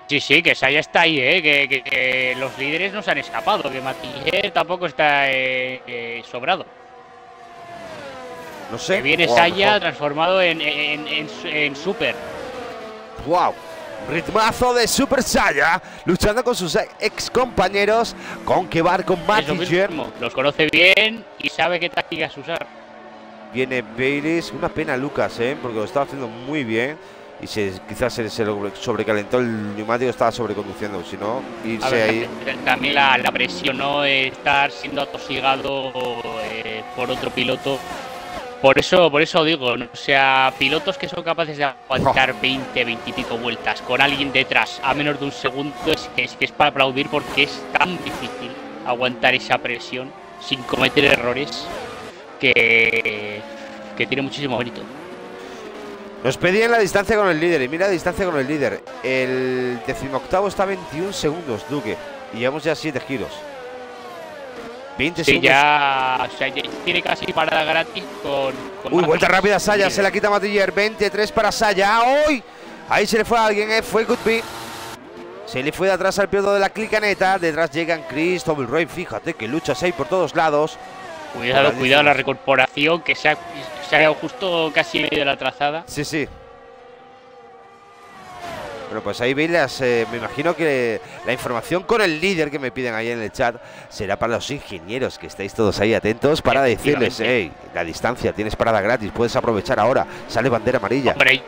Speaker 2: Sí, sí, que Saya está ahí, ¿eh? que, que- que los líderes no se han escapado, que Matiller tampoco está eh, eh, sobrado.
Speaker 1: No sé.
Speaker 2: Que viene
Speaker 1: lo
Speaker 2: Saya
Speaker 1: mejor-
Speaker 2: transformado en, en, en, en super.
Speaker 1: ¡Wow! Ritmazo de Super Saya. Luchando con sus ex compañeros. Con Kebar, con Matiller.
Speaker 2: mismo, los conoce bien y sabe qué tácticas usar.
Speaker 1: Viene Baylis, una pena Lucas, ¿eh? porque lo estaba haciendo muy bien y se, quizás se, se sobrecalentó el neumático, estaba sobreconduciendo, si no, irse
Speaker 2: ver,
Speaker 1: ahí.
Speaker 2: también- También la, la presión, ¿no? Estar siendo atosigado eh, por otro piloto. Por eso, por eso digo, o sea, pilotos que son capaces de aguantar 20, 20 y pico vueltas con alguien detrás a menos de un segundo es que, es es para aplaudir porque es tan difícil aguantar esa presión sin cometer errores que, que tiene muchísimo mérito.
Speaker 1: Nos pedían la distancia con el líder y mira la distancia con el líder. El decimoctavo está a 21 segundos, Duque, y llevamos ya 7 giros. 20
Speaker 2: Sí, ya, o sea, ya tiene casi parada gratis con. con
Speaker 1: Uy, vuelta rápida Saya,
Speaker 2: Líder.
Speaker 1: se la quita Matiller, 23 para Saya. ¡Uy! Ahí se le fue a alguien, ¿eh? fue Goodby. Se le fue de atrás al piloto de la clicaneta. Detrás llegan Chris, Ray. Fíjate que luchas ahí por todos lados.
Speaker 2: Cuidado, cuidado la recorporación que se ha, se ha quedado justo casi en medio de la trazada.
Speaker 1: Sí, sí. Bueno, pues ahí veis eh, me imagino que la información con el líder que me piden ahí en el chat será para los ingenieros, que estáis todos ahí atentos para decirles, hey, la distancia, tienes parada gratis, puedes aprovechar ahora, sale bandera amarilla.
Speaker 2: Hombre,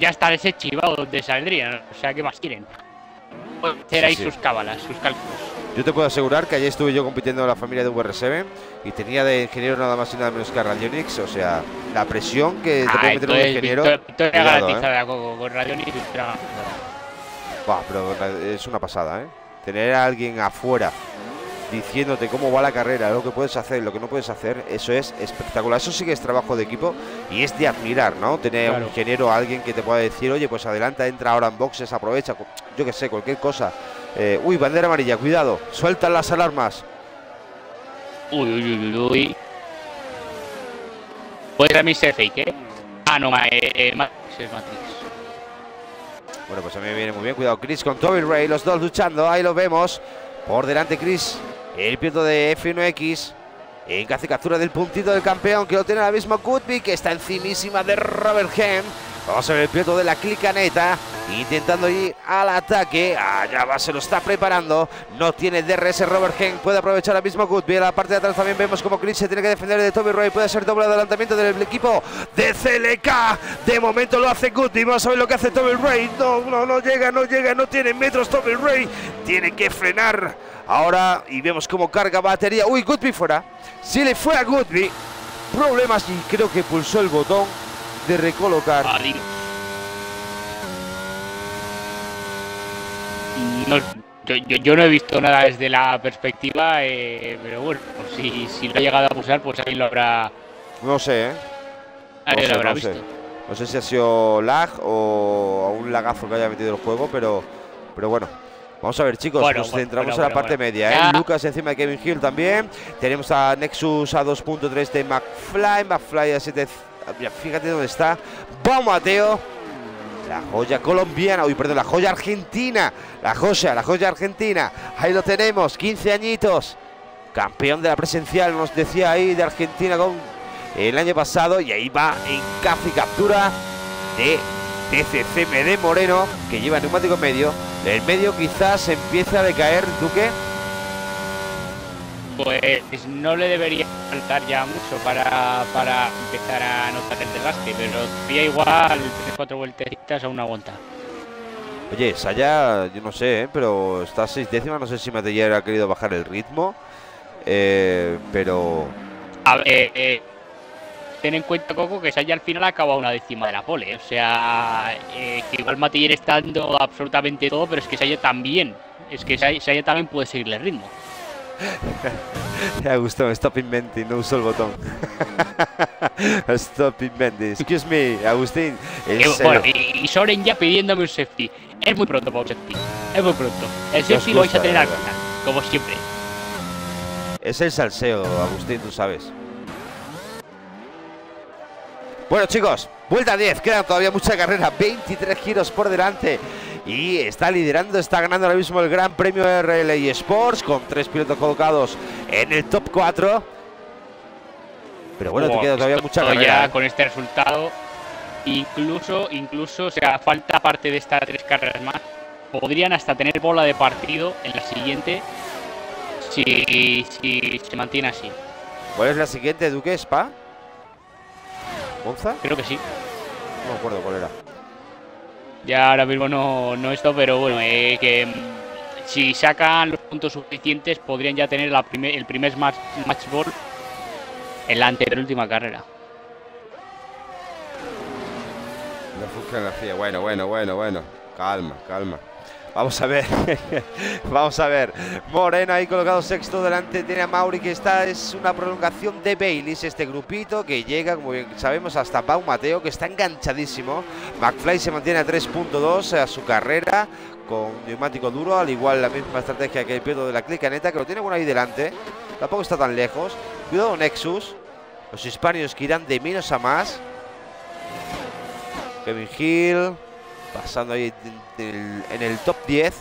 Speaker 2: ya está ese chivado donde saldrían, o sea, ¿qué más quieren? Pueden hacer ahí sus cábalas, sus cálculos.
Speaker 1: Yo te puedo asegurar que ayer estuve yo compitiendo en la familia de VR7 y tenía de ingeniero nada más y nada menos que a Radionics, o sea, la presión que te puede meter un ingeniero.
Speaker 2: Estoy garantizada con, con Radionics.
Speaker 1: pero es una pasada, ¿eh? Tener a alguien afuera diciéndote cómo va la carrera, lo que puedes hacer, lo que no puedes hacer, eso es espectacular. Eso sí que es trabajo de equipo y es de admirar, ¿no? Tener un ingeniero, alguien que te pueda decir, oye, pues adelanta, entra ahora en boxes, aprovecha, yo que sé, cualquier cosa. Eh, uy, bandera amarilla, cuidado, sueltan las alarmas.
Speaker 2: Uy, uy, uy, uy. Puede ser Mr. Fake, ¿eh? Ah, no, eh, eh, Matrix, Matrix.
Speaker 1: Bueno, pues a mí me viene muy bien. Cuidado, Chris con Toby Ray, los dos luchando. Ahí lo vemos. Por delante, Chris. El piloto de F1X. En que hace captura del puntito del campeón, que lo tiene ahora mismo Goodby, que está encimísima de Robert Hem. Vamos a ver el piloto de la clicaneta. Intentando ir al ataque. Allá va, se lo está preparando. No tiene DRS Robert Hen. Puede aprovechar ahora mismo Goodby. En la parte de atrás también vemos como Chris se tiene que defender de Toby Roy. Puede ser doble adelantamiento del equipo de CLK. De momento lo hace Goodby. Vamos a ver lo que hace Toby Ray. No, no, no llega, no llega. No tiene metros Toby Ray. Tiene que frenar. Ahora y vemos cómo carga batería. Uy, Goodby fuera. Si le fue a Goodby. Problemas y creo que pulsó el botón de recolocar.
Speaker 2: yo, no he visto nada desde la perspectiva, eh, pero bueno, pues si, si, lo ha llegado a pulsar, pues ahí lo habrá.
Speaker 1: No sé, ¿eh?
Speaker 2: no sé, lo habrá visto.
Speaker 1: No sé si ha sido lag o un lagazo que haya metido el juego, pero, pero bueno. Vamos a ver, chicos, nos centramos en la parte media. ¿eh? Lucas encima de Kevin Hill también. Tenemos a Nexus a 2.3 de McFly. McFly a 7 fíjate dónde está. Vamos, Mateo. La joya colombiana, uy, perdón, la joya argentina. La joya, la joya argentina. Ahí lo tenemos, 15 añitos. Campeón de la presencial, nos decía ahí, de Argentina con el año pasado. Y ahí va en casi captura de TCCM de Moreno, que lleva neumático medio. El medio quizás empieza a decaer, Duque
Speaker 2: pues no le debería faltar ya mucho para, para empezar a notar el desgaste, pero todavía igual 3-4 vueltecitas a una aguanta.
Speaker 1: Oye, Saya, yo no sé, ¿eh? pero está a seis décimas, no sé si Matella ha querido bajar el ritmo, eh, pero...
Speaker 2: A ver, eh, ten en cuenta, Coco, que Saya al final ha acabado una décima de la pole, o sea, que igual Matiller está dando absolutamente todo, pero es que Saya también, es que Saya también puede seguirle el ritmo.
Speaker 1: Me gustado, stop inventing, no uso el botón. stop inventing. Excuse me, Agustín.
Speaker 2: Eh, bueno, y, Soren ya pidiéndome un safety. Es muy pronto para un safety. Es muy pronto. El safety lo vais a tener final, como siempre.
Speaker 1: Es el salseo, Agustín, tú sabes. Bueno, chicos, vuelta 10. Queda todavía mucha carrera. 23 giros por delante y está liderando, está ganando ahora mismo el Gran Premio RLA Sports con tres pilotos colocados en el top 4. Pero bueno, te queda todavía mucha carrera.
Speaker 2: ¿eh? con este resultado, incluso, incluso, o sea, falta parte de estas tres carreras más. Podrían hasta tener bola de partido en la siguiente si, si se mantiene así.
Speaker 1: ¿Cuál es la siguiente, Duque? ¿Spa? ¿Monza?
Speaker 2: Creo que sí.
Speaker 1: No me acuerdo cuál era.
Speaker 2: Ya ahora mismo no, no esto, pero bueno, eh, que mm, si sacan los puntos suficientes podrían ya tener la el primer match, match ball en la última carrera.
Speaker 1: No Bueno, bueno, bueno, bueno. Calma, calma. Vamos a ver, vamos a ver. Moreno ahí colocado sexto delante. Tiene a Mauri que está. Es una prolongación de Baileys. Este grupito que llega, como bien sabemos, hasta Pau Mateo, que está enganchadísimo. McFly se mantiene a 3.2 a su carrera con neumático duro. Al igual la misma estrategia que el piloto de la Clicaneta, que lo tiene bueno ahí delante. Tampoco está tan lejos. Cuidado Nexus. Los hispanios que irán de menos a más. Kevin Hill pasando ahí en el top 10.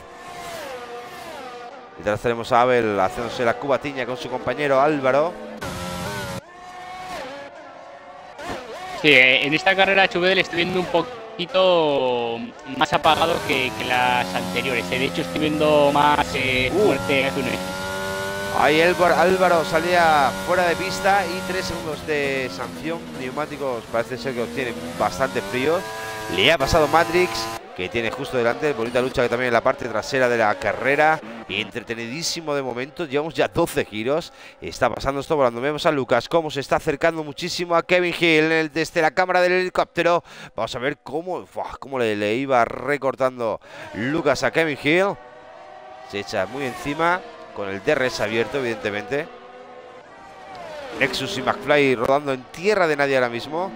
Speaker 1: Y detrás tenemos a Abel haciéndose la cubatiña con su compañero Álvaro.
Speaker 2: Sí, eh, en esta carrera HV le estoy viendo un poquito más apagado que, las anteriores. ¿eh? De hecho, estoy viendo más eh, uh. fuerte
Speaker 1: Ahí Álvaro salía fuera de pista y tres segundos de sanción. Neumáticos parece ser que los tienen bastante fríos. Le ha pasado Matrix, que tiene justo delante. Bonita lucha que también en la parte trasera de la carrera. Entretenidísimo de momento. Llevamos ya 12 giros. Está pasando esto volando. Vemos a Lucas cómo se está acercando muchísimo a Kevin Hill desde la cámara del helicóptero. Vamos a ver cómo, cómo le, iba recortando Lucas a Kevin Hill. Se echa muy encima con el DRS abierto, evidentemente. Nexus y McFly rodando en tierra de nadie ahora mismo.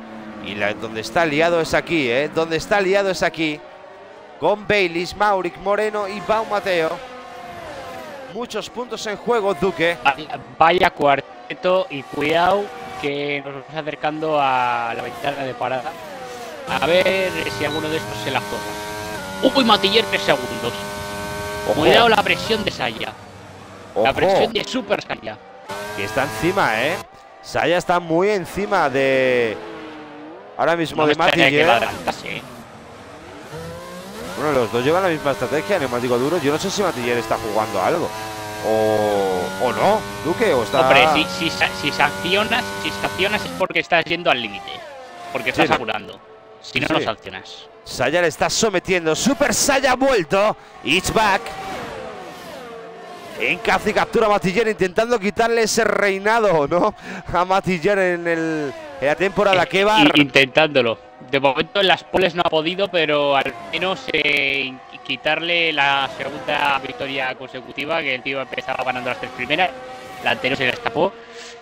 Speaker 1: Y la, donde está liado es aquí, ¿eh? Donde está liado es aquí. Con Baylis, Mauric, Moreno y Bau Mateo. Muchos puntos en juego, Duque.
Speaker 2: Vaya cuarteto y cuidado que nos vamos acercando a la ventana de parada. A ver si alguno de estos se la juega. Uy, Matiller, tres segundos. Cuidado la presión de Saya. La presión de Super Saya.
Speaker 1: Que está encima, ¿eh? Saya está muy encima de... Ahora mismo de Matiller. Bueno, los dos llevan la misma estrategia, neumático duro. Yo no sé si Matiller está jugando algo. O, o no, Duque, o está...
Speaker 2: Hombre, si, si, sancionas, si sancionas es porque estás yendo al límite. Porque estás apurando. Si no, no sancionas.
Speaker 1: Saya le está sometiendo. Super Saya ha vuelto. It's back. En casi captura a Matiller intentando quitarle ese reinado, ¿no? A Matiller en, el, la temporada que va.
Speaker 2: Intentándolo. De momento en las poles no ha podido, pero al menos eh, quitarle la segunda victoria consecutiva, que el tío empezaba ganando las tres primeras. La anterior se le escapó.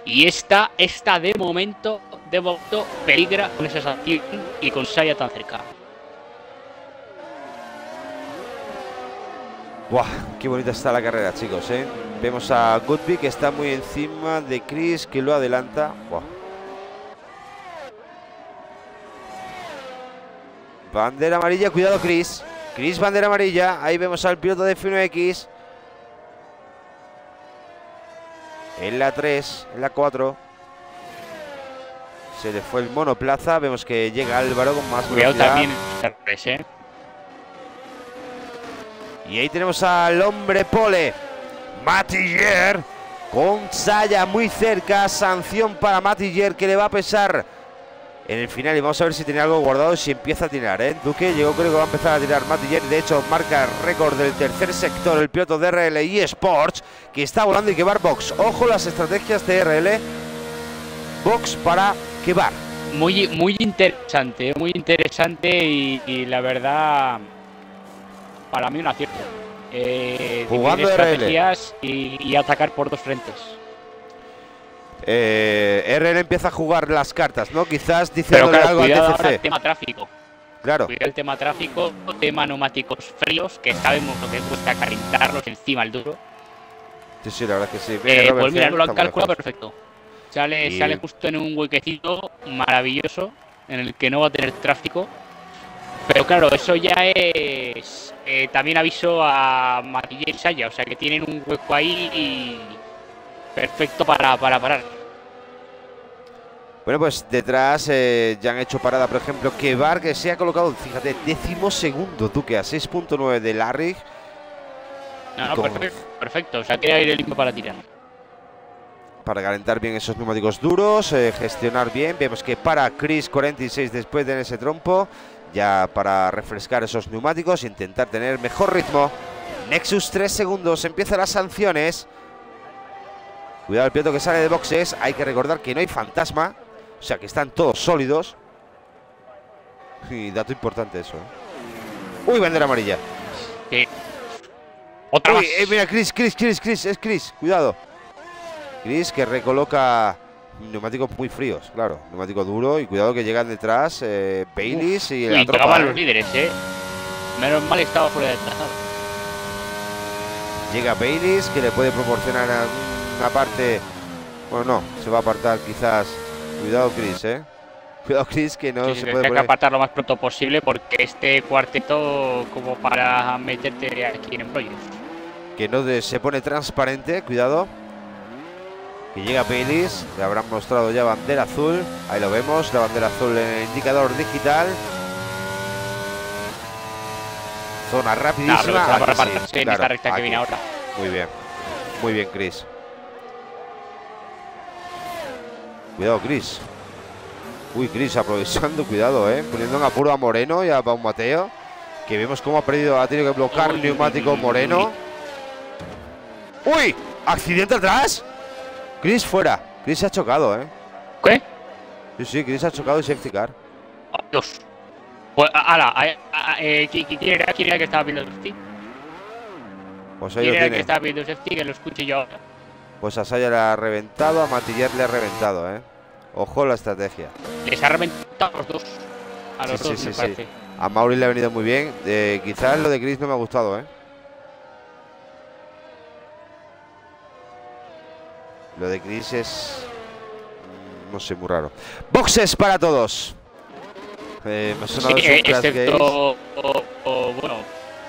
Speaker 2: Y esta, esta de momento, de momento, peligra con esa sanción y con Saya tan cerca.
Speaker 1: Buah, qué bonita está la carrera, chicos, ¿eh? Vemos a Goodby que está muy encima de Chris, que lo adelanta. Buah. Bandera amarilla, cuidado Chris. Chris, bandera amarilla. Ahí vemos al piloto de F1X. En la 3, en la 4. Se le fue el monoplaza. Vemos que llega Álvaro con más
Speaker 2: Cuidado también, ¿eh?
Speaker 1: Y ahí tenemos al hombre pole, Matiller, con Saya muy cerca. Sanción para Matiller que le va a pesar en el final. Y vamos a ver si tiene algo guardado si empieza a tirar. ¿eh? Duque, yo creo que va a empezar a tirar Matiller. De hecho, marca récord del tercer sector el piloto de RL y Sports, que está volando y que box. Ojo las estrategias de RL. Box para Kebar.
Speaker 2: Muy, muy interesante, muy interesante y la verdad para mí un acierto. Eh,
Speaker 1: Jugando
Speaker 2: estrategias y, atacar por dos frentes.
Speaker 1: Eh, RL empieza a jugar las cartas, ¿no? Quizás diciendo algo
Speaker 2: al TCC. el tema tráfico.
Speaker 1: Claro.
Speaker 2: el tema tráfico, tema neumáticos fríos, que sabemos lo que cuesta calentarlos encima al duro.
Speaker 1: Sí, sí, la verdad que sí.
Speaker 2: Eh, pues mira, lo han calculado perfecto. Sale, sale justo en un huequecito maravilloso en el que no va a tener tráfico pero claro, eso ya es. Eh, también aviso a Matilla y Saya, o sea que tienen un hueco ahí y perfecto para, parar.
Speaker 1: Bueno, pues detrás eh, ya han hecho parada, por ejemplo, que que se ha colocado, fíjate, décimo segundo, Duque, a 6.9 de Larry.
Speaker 2: No, no, perfecto, o sea, queda aire limpio para tirar.
Speaker 1: Para calentar bien esos neumáticos duros, eh, gestionar bien. Vemos que para Chris 46 después de ese trompo ya para refrescar esos neumáticos, intentar tener mejor ritmo. Nexus 3 segundos, empiezan las sanciones. Cuidado el piloto que sale de boxes, hay que recordar que no hay fantasma, o sea que están todos sólidos. Y dato importante eso. ¿eh? Uy, bandera amarilla.
Speaker 2: Otra Uy,
Speaker 1: eh, mira, Chris, Chris, Chris, Chris, es Chris, cuidado. Chris que recoloca neumáticos muy fríos, claro. Neumático duro y cuidado que llegan detrás eh, Baileys y la tropa.
Speaker 2: los ¿eh? líderes, ¿eh? Menos mal estaba fuera de trazado.
Speaker 1: Llega Baileys que le puede proporcionar una parte. Bueno, no, se va a apartar quizás. Cuidado, Chris, ¿eh? Cuidado, Chris, que no se puede.
Speaker 2: Hay que apartar lo más pronto posible porque este cuarteto, como para meterte aquí en embrollos.
Speaker 1: Que no se pone transparente, cuidado que llega Baylis, le habrán mostrado ya bandera azul, ahí lo vemos, la bandera azul en el indicador digital. zona rapidísima.
Speaker 2: para
Speaker 1: Aquí sí,
Speaker 2: en esta recta
Speaker 1: aquí.
Speaker 2: que viene ahora.
Speaker 1: Muy bien. Muy bien, Chris. Cuidado, Chris. Uy, Chris, aprovechando, cuidado, ¿eh? Poniendo en apuro a Moreno y a Pau Mateo. Que vemos cómo ha perdido, ha tenido que bloquear
Speaker 2: Uy,
Speaker 1: neumático Moreno. ¡Uy! ¿Accidente atrás? Chris fuera. Chris se ha chocado, ¿eh?
Speaker 2: ¿Qué?
Speaker 1: Sí, sí, Chris ha chocado y safety car.
Speaker 2: Dios. Pues, ala, eh, ¿qui- qui- ¿quién era, quién era el que estaba viendo el safety?
Speaker 1: Pues ahí
Speaker 2: ¿Quién era el que estaba viendo el safety? Que lo escuche yo ahora.
Speaker 1: Pues a Saya le ha reventado, a Matiller le ha reventado, ¿eh? Ojo la estrategia.
Speaker 2: Les ha reventado a los dos. A los
Speaker 1: Sí, sí,
Speaker 2: dos,
Speaker 1: sí,
Speaker 2: me
Speaker 1: sí.
Speaker 2: parece.
Speaker 1: A Mauri le ha venido muy bien. Eh, quizás lo de Chris no me ha gustado, ¿eh? Lo de Chris es. mm, No sé, muy raro. Boxes para todos. Eh, me ha sonado
Speaker 2: Sí, eh,
Speaker 1: Crash
Speaker 2: excepto. O- o, bueno,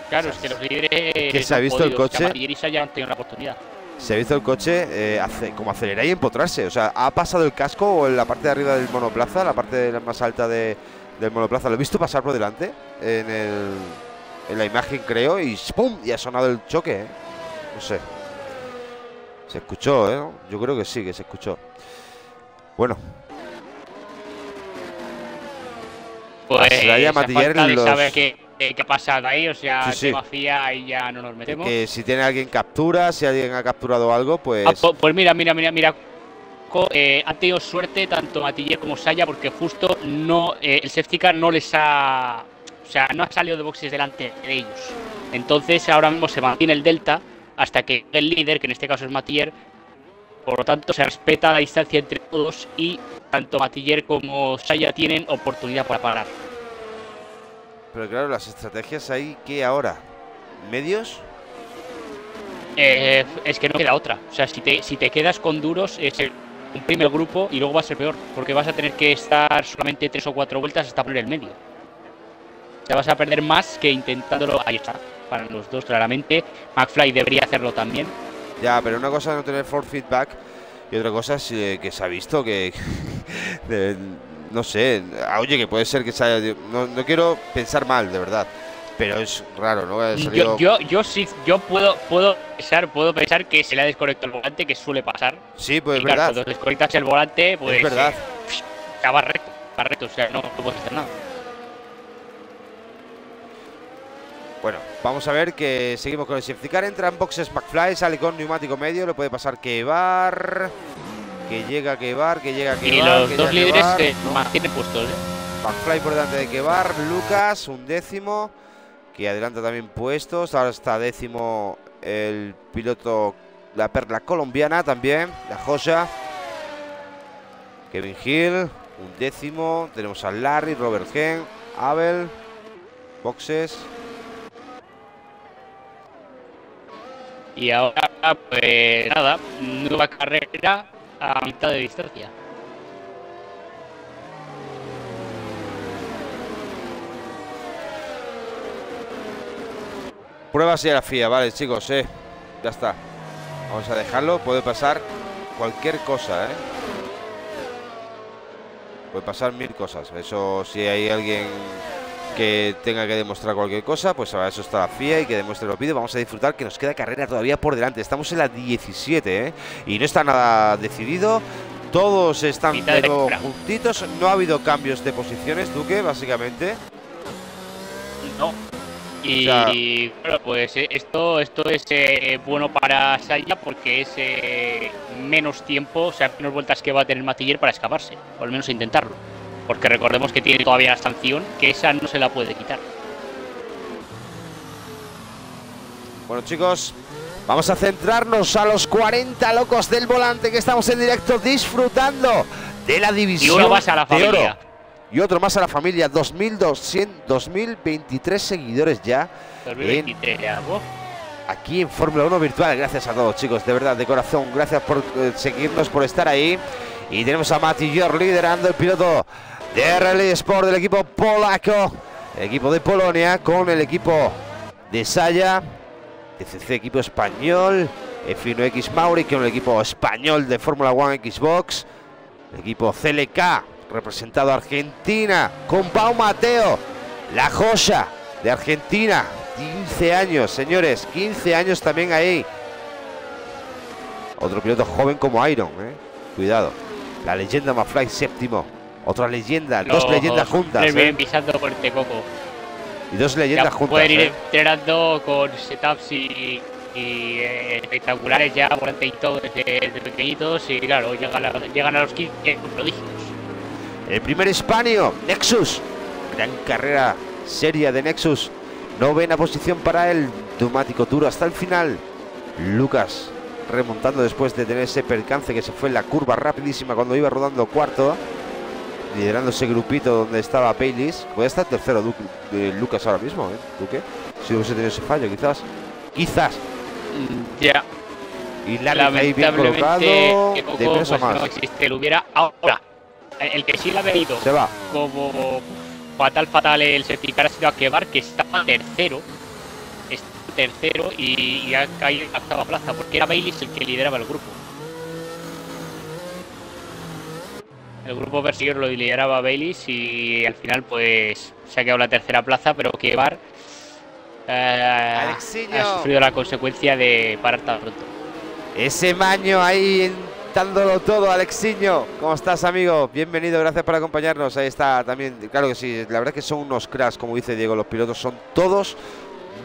Speaker 2: claro, es que los líderes.
Speaker 1: ¿Que se ha visto el
Speaker 2: podido,
Speaker 1: coche?
Speaker 2: Y Saya han tenido la oportunidad.
Speaker 1: Se ha visto el coche eh, como acelerar y empotrarse. O sea, ha pasado el casco o en la parte de arriba del monoplaza, la parte más alta de- del monoplaza. Lo he visto pasar por delante en, el, en la imagen, creo, y ¡pum! Y ha sonado el choque, ¿eh? No sé. Se escuchó, ¿eh? Yo creo que sí, que se escuchó. Bueno,
Speaker 2: Pues. Falta de qué, ha pasado ahí, o sea,
Speaker 1: Sí, sí.
Speaker 2: FIA, ahí ya no nos metemos.
Speaker 1: que si tiene alguien captura, si alguien ha capturado algo, pues...
Speaker 2: Ah, po- pues mira, mira, mira, mira. Eh, han tenido suerte tanto Matiller como Saya porque justo no eh, el safety car no les ha o sea no ha salido de boxes delante de ellos entonces ahora mismo se mantiene el delta hasta que el líder que en este caso es Matiller por lo tanto se respeta la distancia entre todos y tanto Matiller como Saya tienen oportunidad para parar
Speaker 1: Pero claro, las estrategias ahí, ¿qué ahora? ¿Medios?
Speaker 2: Eh, es que no queda otra o sea si te, si te quedas con duros es el un primer grupo y luego va a ser peor porque vas a tener que estar solamente tres o cuatro vueltas hasta poner el medio te vas a perder más que intentándolo ahí está para los dos claramente McFly debería hacerlo también
Speaker 1: Ya, pero una cosa es no tener for feedback y otra cosa es eh, que se ha visto que. de- no sé, ah, oye, que puede ser que se haya. No, no quiero pensar mal, de verdad. Pero es raro, ¿no? Salido-
Speaker 2: yo, yo, yo sí yo puedo puedo pensar puedo pensar que se le ha desconectado el volante que suele pasar
Speaker 1: Sí, pues
Speaker 2: y
Speaker 1: es
Speaker 2: claro,
Speaker 1: verdad.
Speaker 2: cuando desconectas el volante pues
Speaker 1: es verdad.
Speaker 2: eh, ya va recto va recto o sea no, no puedes hacer nada
Speaker 1: Bueno, vamos a ver que seguimos con el safety car. Entra en boxes McFly, sale con neumático medio. Le puede pasar Kevar. Que llega Kevar, que llega Kevar.
Speaker 2: y los
Speaker 1: que
Speaker 2: dos líderes
Speaker 1: Kevar,
Speaker 2: se
Speaker 1: ¿no?
Speaker 2: mantienen puestos ¿eh?
Speaker 1: McFly por delante de Kevar, Lucas, un décimo, que adelanta también puestos. Ahora está décimo el piloto, la perla colombiana también, la Joya. Kevin Hill, un décimo. Tenemos a Larry, Robert Gen, Abel, boxes.
Speaker 2: Y ahora, pues nada, nueva carrera a mitad de distancia.
Speaker 1: Pruebas y a la FIA, vale, chicos, eh. Ya está. Vamos a dejarlo. Puede pasar cualquier cosa, eh. Puede pasar mil cosas. Eso, si hay alguien que tenga que demostrar cualquier cosa, pues a eso está la FIA y que demuestre lo pide. Vamos a disfrutar que nos queda carrera todavía por delante. Estamos en la 17, ¿eh? Y no está nada decidido. Todos están de juntitos. No ha habido cambios de posiciones, Duque, básicamente.
Speaker 2: No. Y
Speaker 1: O sea-
Speaker 2: bueno, pues eh, esto, esto es eh, bueno para Saya porque es eh, menos tiempo, o sea, menos vueltas que va a tener Matiller para escaparse, o al menos intentarlo. Porque recordemos que tiene todavía la sanción, que esa no se la puede quitar.
Speaker 1: Bueno chicos, vamos a centrarnos a los 40 locos del volante que estamos en directo disfrutando de la
Speaker 2: Y
Speaker 1: división
Speaker 2: uno más a la familia.
Speaker 1: Y otro más a la familia, 2200, 2023 seguidores ya
Speaker 2: 2023 ya. Uf.
Speaker 1: aquí en Fórmula 1 Virtual. Gracias a todos chicos, de verdad, de corazón. Gracias por eh, seguirnos, por estar ahí. Y tenemos a Mati Jor liderando el piloto de Rally Sport del equipo polaco, equipo de Polonia con el equipo de Saya, TCC equipo español, F1X Mauri con el equipo español de Fórmula 1 Xbox, el equipo CLK representado Argentina con Pau Mateo, la joya de Argentina, 15 años, señores, 15 años también ahí. Otro piloto joven como Iron, ¿eh? Cuidado. La leyenda McFly séptimo. Otra leyenda, dos leyendas juntas.
Speaker 2: ¿eh? pisando por este coco.
Speaker 1: Y dos leyendas juntas.
Speaker 2: Pueden ir ¿eh? entrenando con setups y, eh, espectaculares ya, volante y todo desde, pequeñitos. Y claro, llegan a, llegan a los 15 prodigios.
Speaker 1: El primer hispanio, Nexus. Gran carrera seria de Nexus. Novena posición para el Dumático Tour hasta el final. Lucas remontando después de tener ese percance que se fue en la curva rapidísima cuando iba rodando cuarto. Liderando ese grupito donde estaba Baylis. Puede estar tercero de Lucas ahora mismo, ¿eh? Duque. Si hubiese tenido ese fallo, quizás. Quizás.
Speaker 2: Mm, ya.
Speaker 1: Y la ahí bien colocado.
Speaker 2: de pues más. no existe. Lo hubiera ahora. El que sí la ha venido.
Speaker 1: Se va.
Speaker 2: Como fatal, fatal el certificar ha sido a Kebar, que estaba tercero tercero y, ha caído en la octava plaza, porque era Baylis el que lideraba el grupo. El grupo perseguidor lo lideraba Baylis y al final pues se ha quedado la tercera plaza, pero que Bar eh, ha sufrido la consecuencia de parar tan pronto.
Speaker 1: Ese maño ahí dándolo todo, Alexiño. ¿Cómo estás, amigo? Bienvenido, gracias por acompañarnos. Ahí está también, claro que sí, la verdad es que son unos cracks, como dice Diego, los pilotos son todos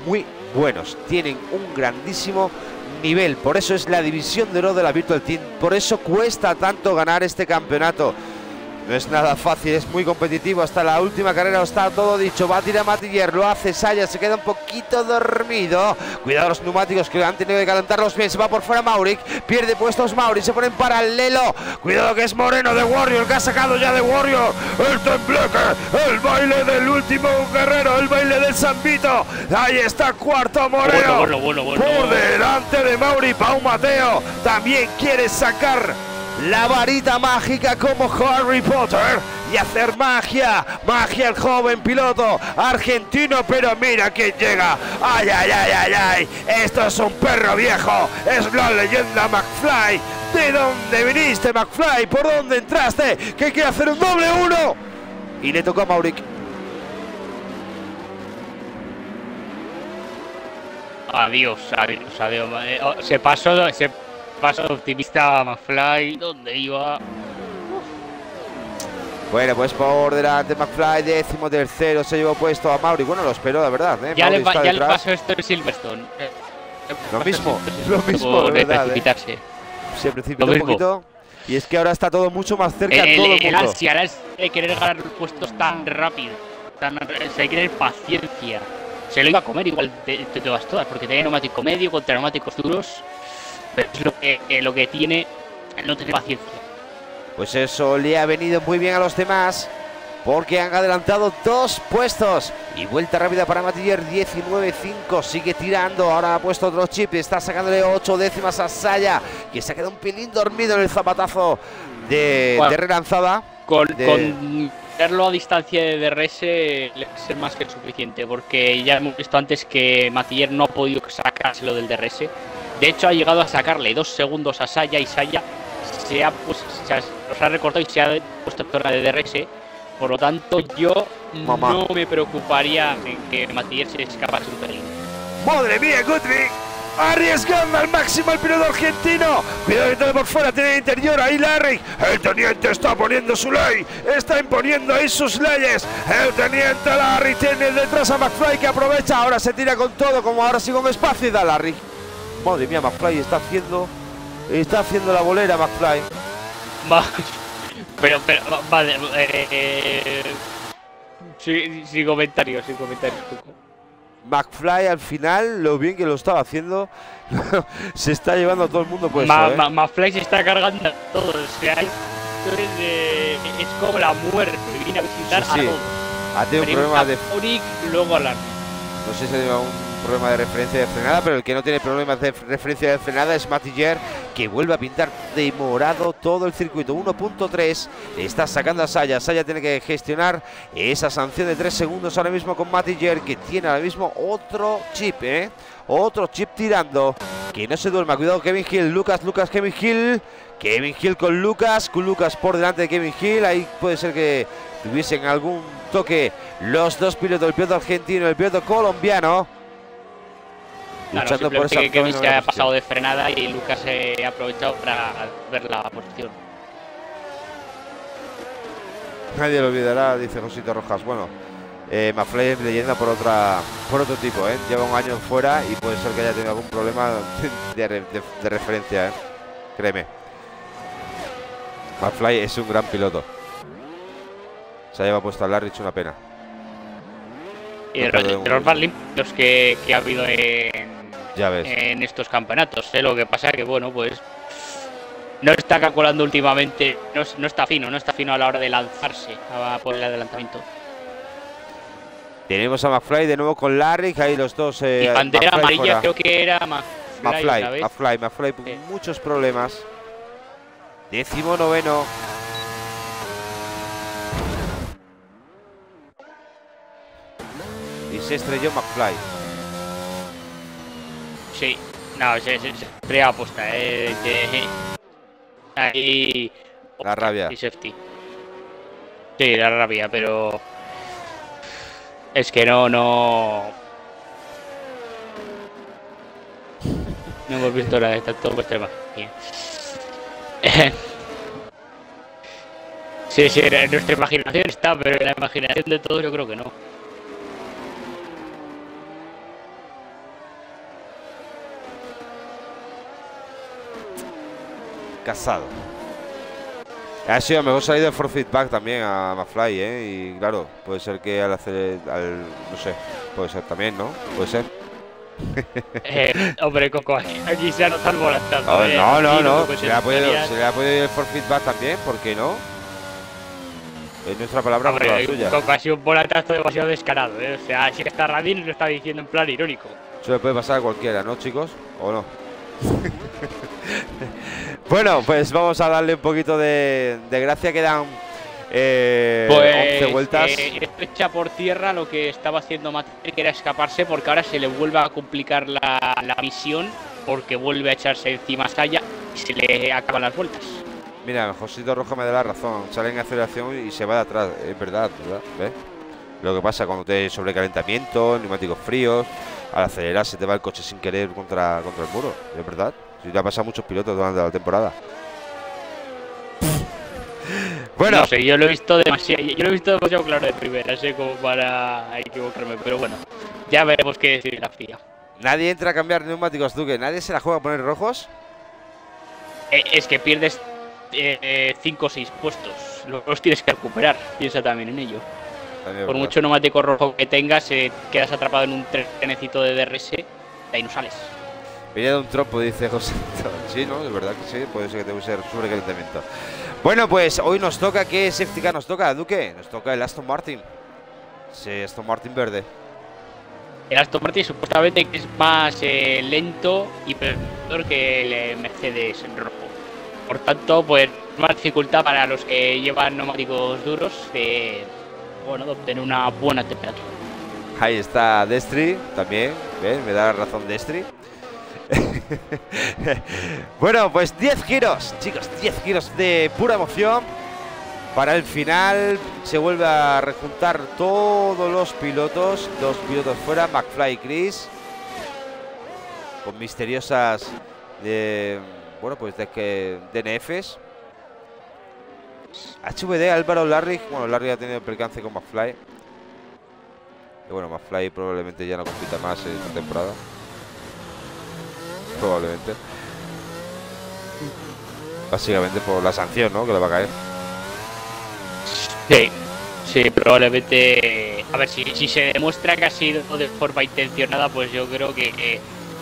Speaker 1: muy buenos, tienen un grandísimo nivel, por eso es la división de oro de la Virtual Team, por eso cuesta tanto ganar este campeonato. No es nada fácil, es muy competitivo. Hasta la última carrera está todo dicho. Va a tirar Matiller, lo hace Saya, se queda un poquito dormido. Cuidado los neumáticos que han tenido que calentarlos bien. Se va por fuera Mauric, pierde puestos Mauric, se pone en paralelo. Cuidado que es Moreno de Warrior, que ha sacado ya de Warrior. El tembleque, el baile del último guerrero, el baile del Zambito. Ahí está cuarto Moreno. por delante de Mauri, Pau Mateo. También quiere sacar la varita mágica como Harry Potter y hacer magia, magia el joven piloto argentino, pero mira quién llega, ay, ay, ay, ay, ay, esto es un perro viejo, es la leyenda McFly, ¿de dónde viniste McFly? ¿Por dónde entraste? ¿Qué quiere hacer un doble uno? Y le tocó a Mauric.
Speaker 2: Adiós, adiós, adiós. Eh, oh, se pasó, paso optimista McFly. ¿Dónde iba?
Speaker 1: Bueno, pues por delante McFly, décimo tercero, se llevó puesto a Mauri. Bueno, lo espero, la verdad. ¿eh?
Speaker 2: Ya, le, ya le, pasó esto en Silverstone.
Speaker 1: Lo mismo, lo mismo, de verdad. ¿eh? Se precipitó un poquito. Y es que ahora está todo mucho más cerca
Speaker 2: el,
Speaker 1: todo el mundo.
Speaker 2: El ansia de querer ganar puestos tan rápido. Tan, se quiere paciencia. Se lo iba a comer igual todas todas, porque tenía neumático medio contra neumáticos duros. Pero es lo que, eh, lo que tiene no tener paciencia.
Speaker 1: Pues eso le ha venido muy bien a los demás. Porque han adelantado dos puestos. Y vuelta rápida para Matiller, 19-5. Sigue tirando. Ahora ha puesto otro chip. Está sacándole 8 décimas a Saya. Que se ha quedado un pelín dormido en el zapatazo de, relanzada.
Speaker 2: Con, verlo a distancia de DRS le va a ser más que suficiente. Porque ya hemos visto antes que Matiller no ha podido sacárselo del DRS. De hecho, ha llegado a sacarle dos segundos a Saya y Saya se ha, pues, los ha recortado y se ha puesto en zona de DRS. Por lo tanto, yo no me preocuparía en que Matías se escapase un pelín.
Speaker 1: ¡Madre mía, Guthrie! Arriesgando al máximo el piloto argentino. Cuidado que por fuera, tiene el interior ahí Larry. El teniente está poniendo su ley. Está imponiendo ahí sus leyes. El teniente Larry tiene detrás a McFly que aprovecha. Ahora se tira con todo, como ahora sí con espacio y da Larry. Madre mía, McFly está haciendo. Está haciendo la bolera, McFly.
Speaker 2: pero, pero, vale. Eh, sin comentarios, sin comentarios.
Speaker 1: McFly al final, lo bien que lo estaba haciendo, se está llevando a todo el mundo pues. ¿eh?
Speaker 2: McFly se está cargando a todos. O sea, es, como la muerte. Viene a visitar a todos.
Speaker 1: Ha tenido un problema de.
Speaker 2: luego a la.
Speaker 1: No sé si se lleva un problema de referencia de frenada, pero el que no tiene problemas de referencia de frenada es Matiller, que vuelve a pintar de morado todo el circuito. 1.3 está sacando a Saya. Saya tiene que gestionar esa sanción de 3 segundos ahora mismo con Matiller, que tiene ahora mismo otro chip, ¿eh? Otro chip tirando. Que no se duerma. Cuidado, Kevin Hill. Lucas, Lucas, Kevin Hill. Kevin Hill con Lucas. Con Lucas por delante de Kevin Hill. Ahí puede ser que tuviesen algún toque los dos pilotos, el piloto argentino el piloto colombiano. Luchando por esa
Speaker 2: que Kevin se ha pasado de frenada y Lucas se ha aprovechado para ver la posición.
Speaker 1: Nadie lo olvidará, dice Josito Rojas. Bueno, eh, Maflay es leyenda por otra, por otro tipo, ¿eh? Lleva un año fuera y puede ser que haya tenido algún problema de, re- de- de referencia, ¿eh? Créeme. Mafly es un gran piloto. Se ha llevado puesto a Larrich una pena.
Speaker 2: Y
Speaker 1: No
Speaker 2: de,
Speaker 1: un-
Speaker 2: de los más limpios que, que ha habido en,
Speaker 1: Ya ves.
Speaker 2: en estos campeonatos. ¿eh? Lo que pasa que, bueno, pues no está calculando últimamente, no, es- no está fino, no está fino a la hora de lanzarse a por el adelantamiento.
Speaker 1: Tenemos a McFly de nuevo con Larry, ahí los dos. Eh,
Speaker 2: y bandera
Speaker 1: McFly
Speaker 2: amarilla
Speaker 1: fuera.
Speaker 2: creo que era
Speaker 1: McFly. McFly, McFly,
Speaker 2: Sí.
Speaker 1: muchos problemas. Décimo noveno. Y se estrelló McFly.
Speaker 2: Sí, no, se, se, se crea aposta, eh, que- ahí
Speaker 1: La rabia.
Speaker 2: y safety. Sí, la rabia, pero es que no, no. No hemos visto nada de tanto vuestra imagen. Sí, sí, nuestra imaginación está, pero en la imaginación de todos yo creo que no.
Speaker 1: Casado. Ha sido mejor salido for feedback también a McFly, ¿eh? Y claro, puede ser que al hacer. Al, no sé, puede ser también, ¿no? Puede ser.
Speaker 2: Eh, hombre, Coco, aquí se anotan volantando.
Speaker 1: Oh,
Speaker 2: eh,
Speaker 1: no, no, no.
Speaker 2: que
Speaker 1: Se le, ha podido, se le ha podido ir el for feedback también, ¿por qué no? Es nuestra palabra contra la
Speaker 2: Hombre,
Speaker 1: suya.
Speaker 2: Coco ha sido un volantazo demasiado descarado, ¿eh? O sea, si está Radin lo está diciendo en plan irónico.
Speaker 1: Eso le puede pasar a cualquiera, ¿no, chicos? ¿O no? bueno, pues vamos a darle un poquito de, de gracia. Quedan eh, 11 vueltas.
Speaker 2: eh, esto echa por tierra lo que estaba haciendo Matrix, que era escaparse, porque ahora se le vuelve a complicar la, la misión, porque vuelve a echarse encima Saya y se le acaban las vueltas.
Speaker 1: Mira, Josito Rojo me da la razón. Sale en aceleración y se va de atrás. Es verdad, ¿verdad? ¿Ves? Lo que pasa cuando te sobrecalentamiento, neumáticos fríos, al acelerar se te va el coche sin querer contra, contra el muro. Es verdad. Si te ha pasado a muchos pilotos durante la temporada. bueno,
Speaker 2: No sé, yo lo he visto demasiado, yo lo he visto demasiado claro de primera, sé como para equivocarme, pero bueno, ya veremos qué decir la FIA.
Speaker 1: nadie entra a cambiar neumáticos, Duque. Nadie se la juega a poner rojos.
Speaker 2: Eh, es que pierdes 5 o 6 puestos, los tienes que recuperar, piensa también en ello.
Speaker 1: También
Speaker 2: Por
Speaker 1: verdad.
Speaker 2: mucho neumático rojo que tengas, eh, quedas atrapado en un trenecito de DRS, de ahí no sales.
Speaker 1: Venía de un trompo, dice José. Sí, ¿no? Es verdad que sí. Puede ser que te use sobrecalentamiento. Bueno, pues hoy nos toca. ¿Qué safety car nos toca, Duque? Nos toca el Aston Martin. Sí, Aston Martin verde.
Speaker 2: El Aston Martin supuestamente es más eh, lento y peor que el eh, Mercedes rojo. Por tanto, pues más dificultad para los que llevan neumáticos duros de, bueno, de obtener una buena temperatura.
Speaker 1: Ahí está Destri también. ¿Ves? Me da la razón Destri. bueno, pues 10 giros, chicos. 10 giros de pura emoción. Para el final se vuelve a rejuntar todos los pilotos. Dos pilotos fuera, McFly y Chris. Con misteriosas bueno, pues de que DNFs. HVD, Álvaro Larry. Bueno, Larry ha tenido percance con McFly. Y bueno, McFly probablemente ya no compita más en esta temporada. Probablemente. Básicamente por la sanción, ¿no? Que le va a caer.
Speaker 2: Sí, sí, probablemente. A ver, si, si se demuestra que ha sido de forma intencionada, pues yo creo que.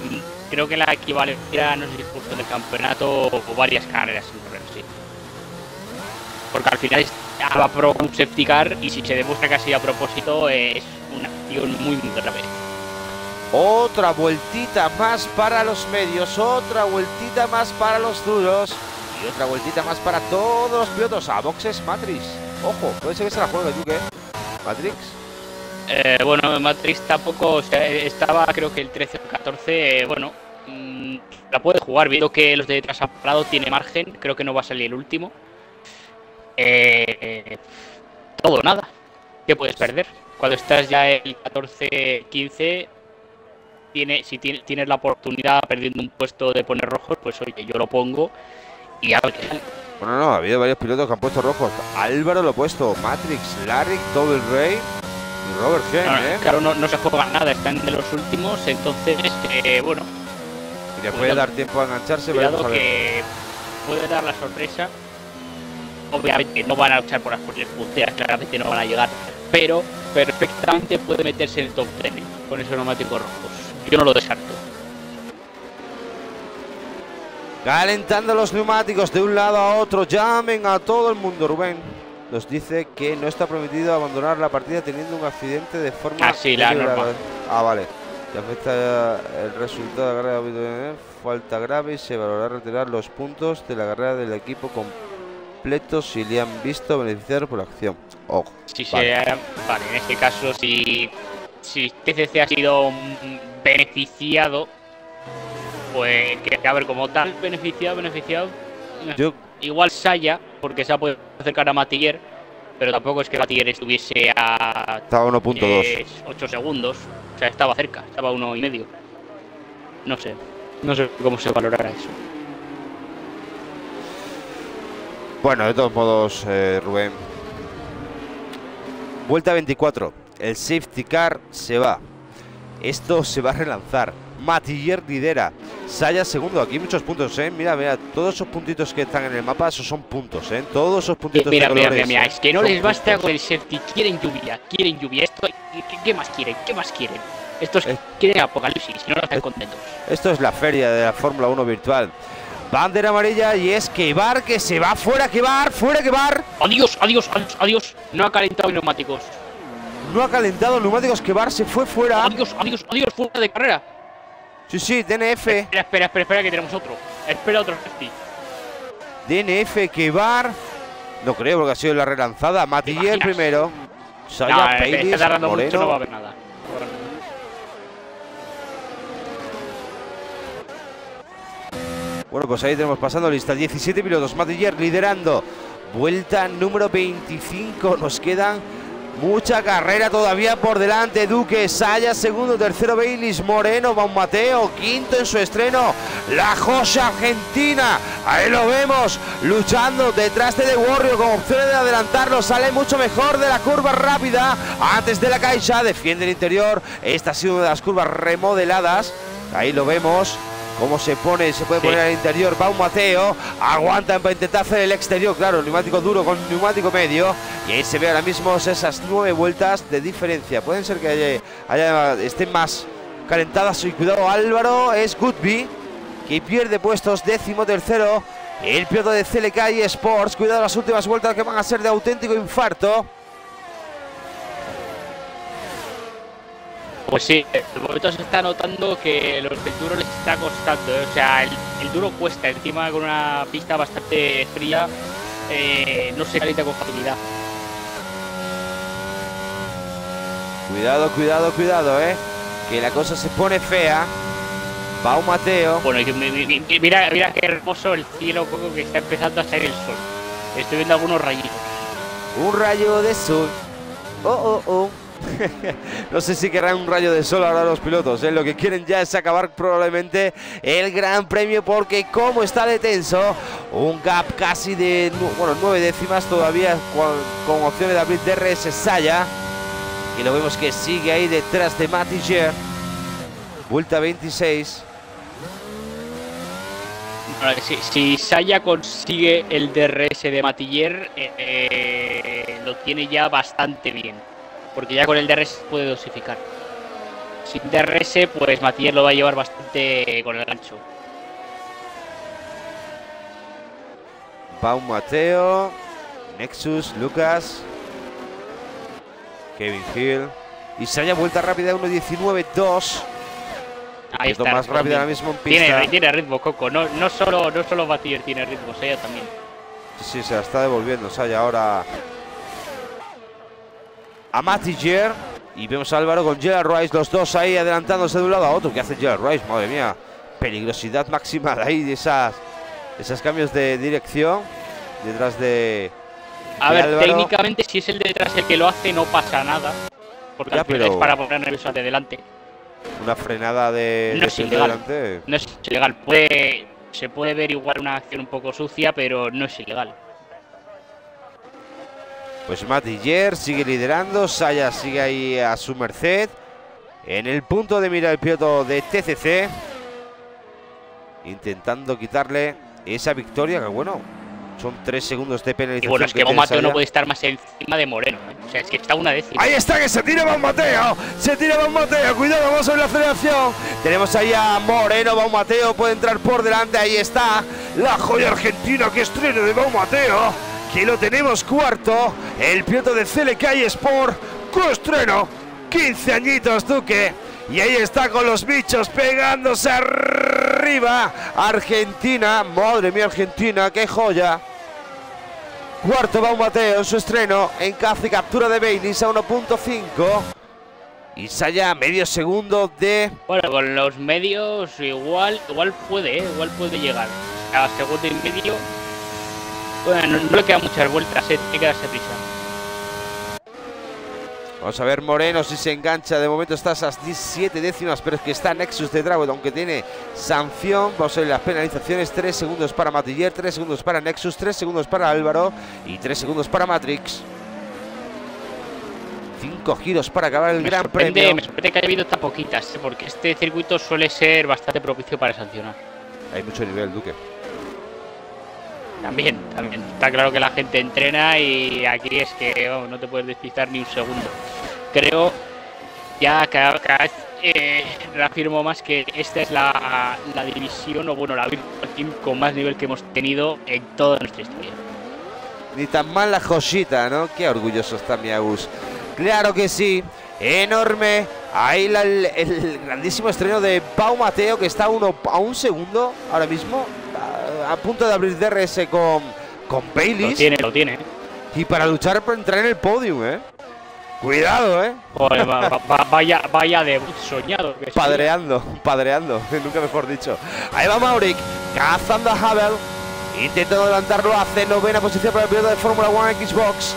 Speaker 2: mm, creo que la equivalencia, no sé si justo del campeonato o varias carreras sin correr, sí. Porque al final va pro un safety car y si se demuestra que ha sido a propósito, es una acción muy, muy grave.
Speaker 1: Otra vueltita más para los medios, otra vueltita más para los duros y otra vueltita más para todos los pilotos. A boxes Matrix. Ojo, puede ser que se la juegue ¿qué? Matrix.
Speaker 2: Eh, bueno, Matrix tampoco, o sea, estaba creo que el 13 o 14, eh, bueno, mm, la puede jugar, viendo que los de detrás han parado, tiene margen, creo que no va a salir el último. Eh, todo o nada, ¿qué puedes perder? Cuando estás ya el 14, 15, tiene, si tiene, tienes la oportunidad perdiendo un puesto de poner rojos, pues oye, yo lo pongo y a ver qué sale.
Speaker 1: Bueno, no, ha habido varios pilotos que han puesto rojos. Álvaro lo ha puesto, Matrix, Larry, Double Ray y Robert
Speaker 2: No,
Speaker 1: ¿eh?
Speaker 2: Claro, no, no se juega nada, están de los últimos, entonces, eh, bueno,
Speaker 1: Y le puede dar tiempo a engancharse, ver.
Speaker 2: que puede dar la sorpresa. Obviamente no van a luchar por las punteras, claramente no van a llegar, pero perfectamente puede meterse en el top 10 ¿eh? con esos neumáticos rojos. Yo no lo descarto.
Speaker 1: Calentando los neumáticos de un lado a otro. Llamen a todo el mundo, Rubén. Nos dice que no está permitido abandonar la partida teniendo un accidente de forma.
Speaker 2: Ah, sí, la norma.
Speaker 1: Ah, vale. Que afecta el resultado de la carrera. de Falta grave y se valorará retirar los puntos de la carrera del equipo completo si le han visto beneficiar por la acción. Ojo.
Speaker 2: Si
Speaker 1: Vale.
Speaker 2: se, vale, en este caso, si, si TCC ha sido beneficiado, pues que a ver, como tal, beneficiado, beneficiado,
Speaker 1: Yo
Speaker 2: igual Saya, porque se ha podido acercar a Matiller, pero tampoco es que Matiller estuviese a
Speaker 1: estaba 1.2.
Speaker 2: 8 segundos, o sea, estaba cerca, estaba uno y medio. No sé, no sé cómo se valorará eso.
Speaker 1: Bueno, de todos modos, eh, Rubén. Vuelta 24. El safety car se va. Esto se va a relanzar. Matiller lidera. Saya segundo. Aquí muchos puntos, ¿eh? Mira, mira. Todos esos puntitos que están en el mapa, esos son puntos, ¿eh? Todos esos puntitos
Speaker 2: Mira,
Speaker 1: de
Speaker 2: mira, mira, mira, es que no les basta
Speaker 1: puntos.
Speaker 2: con el safety, quieren lluvia, quieren lluvia, esto, ¿qué, qué más quieren? ¿Qué más quieren? Estos
Speaker 1: Eh.
Speaker 2: quieren apocalipsis, si no, están contentos.
Speaker 1: Esto es la feria de la Fórmula 1 virtual. Bandera amarilla y es Kebar que se va fuera, Kebar, fuera Kebar.
Speaker 2: Adiós, adiós, adiós, adiós, no ha calentado neumáticos.
Speaker 1: No ha calentado neumáticos, Kebar se fue fuera.
Speaker 2: Adiós, adiós, adiós, fuera de carrera.
Speaker 1: Sí, sí, DNF.
Speaker 2: Espera, espera, espera, espera, que tenemos otro. Espera otro safety.
Speaker 1: DNF Kebar. No creo porque ha sido la relanzada. Matiller
Speaker 2: imaginas?
Speaker 1: primero.
Speaker 2: No,
Speaker 1: Saya
Speaker 2: eh,
Speaker 1: Peilis,
Speaker 2: está mucho, no va a haber nada.
Speaker 1: Bueno, pues ahí tenemos pasando lista. 17 pilotos. Matiller liderando. Vuelta número 25. Nos quedan mucha carrera todavía por delante. Duque, Saya, segundo, tercero, Baileys, Moreno, Mateo, quinto en su estreno. La Joya Argentina. Ahí lo vemos, luchando detrás de The Warrior con opciones de adelantarlo. Sale mucho mejor de la curva rápida. Antes de la caixa, defiende el interior. Esta ha sido una de las curvas remodeladas. Ahí lo vemos. Cómo se pone, se puede
Speaker 2: Sí.
Speaker 1: poner al interior. Va un Mateo, aguantan para intentar hacer el exterior. Claro, neumático duro con neumático medio. Y ahí se ve ahora mismo esas nueve vueltas de diferencia. Pueden ser que haya, haya- estén más calentadas. Y cuidado, Álvaro es Goodby, que pierde puestos décimo tercero. El piloto de CLK y Sports. Cuidado las últimas vueltas que van a ser de auténtico infarto.
Speaker 2: Pues sí, de momento se está notando que los del duro les está costando. ¿eh? O sea, el, el duro cuesta, encima con una pista bastante fría, eh, no se calienta con facilidad.
Speaker 1: Cuidado, cuidado, cuidado, eh. Que la cosa se pone fea. Va un Mateo.
Speaker 2: Bueno, mira, mira qué hermoso el cielo, que está empezando a salir el sol. Estoy viendo algunos rayitos.
Speaker 1: Un rayo de sol. Oh, oh, oh. no sé si querrán un rayo de sol ahora los pilotos. ¿eh? Lo que quieren ya es acabar probablemente el gran premio porque como está de tenso, un gap casi de bueno, nueve décimas todavía con, opciones de abrir DRS Saya. Y lo vemos que sigue ahí detrás de Matiger. Vuelta 26.
Speaker 2: Bueno, si, si Saya consigue el DRS de Matiller, eh, eh, lo tiene ya bastante bien. Porque ya con el DRS puede dosificar. Sin DRS, pues Matiller lo va a llevar bastante con el gancho.
Speaker 1: Va un Mateo. Nexus, Lucas. Kevin Hill. Y Saya vuelta rápida 1.19.2.
Speaker 2: Ahí
Speaker 1: Es lo
Speaker 2: está.
Speaker 1: más rápido ahora mismo en pista.
Speaker 2: Tiene, tiene ritmo, Coco. No, no solo, no solo Matiller tiene ritmo, Saya también.
Speaker 1: Sí, sí, se la está devolviendo Saya ahora a Matiger. Y vemos a Álvaro con Gerald Rice, los dos ahí adelantándose de un lado a otro. ¿Qué hace Gerald Rice? Madre mía, peligrosidad máxima de ahí, de esas, esos cambios de dirección detrás de.
Speaker 2: A
Speaker 1: de
Speaker 2: ver,
Speaker 1: Álvaro.
Speaker 2: técnicamente si es el de detrás el que lo hace no pasa nada. Porque
Speaker 1: Ya, pero-
Speaker 2: es para poner nervioso al de delante.
Speaker 1: Una frenada de,
Speaker 2: No
Speaker 1: de
Speaker 2: es ilegal.
Speaker 1: delante.
Speaker 2: No es ilegal. Puede, se puede ver igual una acción un poco sucia, pero no es ilegal.
Speaker 1: Pues Matiller sigue liderando, Saya sigue ahí a su merced. En el punto de mira el piloto de TCC. Intentando quitarle esa victoria, que bueno, son tres segundos de
Speaker 2: Y
Speaker 1: penalización.
Speaker 2: bueno, es que Bomateo no puede estar más encima de Moreno. ¿eh? O sea, es que está una décima.
Speaker 1: Ahí está, que se tira Baumateo. Se tira Baumateo. Cuidado, vamos a ver la aceleración. Tenemos ahí a Moreno. Baumateo puede entrar por delante. Ahí está la joya argentina que estreno de Baumateo. Que lo tenemos cuarto. El piloto de CLK Sport. Coestreno. 15 añitos, Duque. Y ahí está con los bichos pegándose arriba. Argentina. Madre mía, Argentina. Qué joya. Cuarto va un Mateo en su estreno en caza y captura de Baileys a 1.5. Y Saya medio segundo de...
Speaker 2: Bueno, con los medios igual, igual puede, ¿eh? igual puede llegar. A segundo y medio. Bueno, no, le quedan muchas vueltas, ¿eh? tiene que darse prisa.
Speaker 1: Vamos a ver Moreno si se engancha. De momento está a esas 17 décimas, pero es que está Nexus de Dragon, aunque tiene sanción. Vamos a ver las penalizaciones. 3 segundos para Matiller, 3 segundos para Nexus, 3 segundos para Álvaro y 3 segundos para Matrix. 5 giros para acabar el
Speaker 2: Me
Speaker 1: Gran Premio.
Speaker 2: me sorprende que haya habido tan poquitas, ¿eh? porque este circuito suele ser bastante propicio para sancionar.
Speaker 1: Hay mucho nivel, Duque.
Speaker 2: También, también. Está claro que la gente entrena y aquí es que no te puedes despistar ni un segundo. Creo, ya cada, vez eh, reafirmo más que esta es la, la división, o bueno, la Virtual Team con más nivel que hemos tenido en toda nuestra historia.
Speaker 1: Ni tan mal la Josita, ¿no? Qué orgulloso está mi Agus. Claro que sí. Enorme. Ahí el, grandísimo estreno de Pau Mateo, que está uno, a un segundo ahora mismo. A, punto de abrir DRS con, con
Speaker 2: Lo
Speaker 1: Baileys.
Speaker 2: tiene, lo tiene.
Speaker 1: Y para luchar por entrar en el podium, ¿eh? Cuidado, ¿eh?
Speaker 2: Joder, va- va- va- vaya, vaya debut soñado. Que sí.
Speaker 1: Padreando, padreando, nunca mejor dicho. Ahí va Mauric, cazando a Havel, intentando adelantarlo, hace novena posición para el piloto de Fórmula 1 Xbox.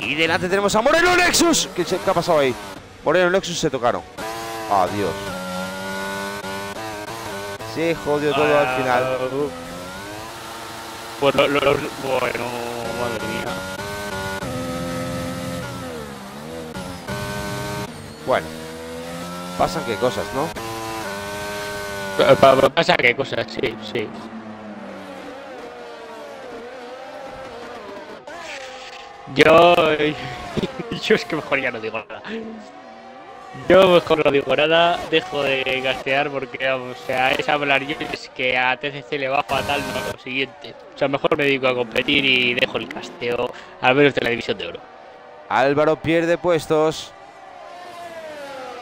Speaker 1: Y delante tenemos a Moreno Nexus. ¿Qué, qué ha pasado ahí? Moreno y Nexus se tocaron. Adiós. Se jodió todo al final.
Speaker 2: Ah, Pues lo- lo- lo- bueno, madre mía.
Speaker 1: Bueno, pasan qué cosas, ¿no?
Speaker 2: Pa- pa- pa- Pasa qué cosas, sí, sí. Yo. Yo es que mejor ya no digo nada. Yo mejor no digo nada, dejo de gastear porque, o sea, es hablar yo, es que a TCC le va fatal, no lo siguiente. O sea, mejor me dedico a competir y dejo el casteo, al menos de la división de oro.
Speaker 1: Álvaro pierde puestos.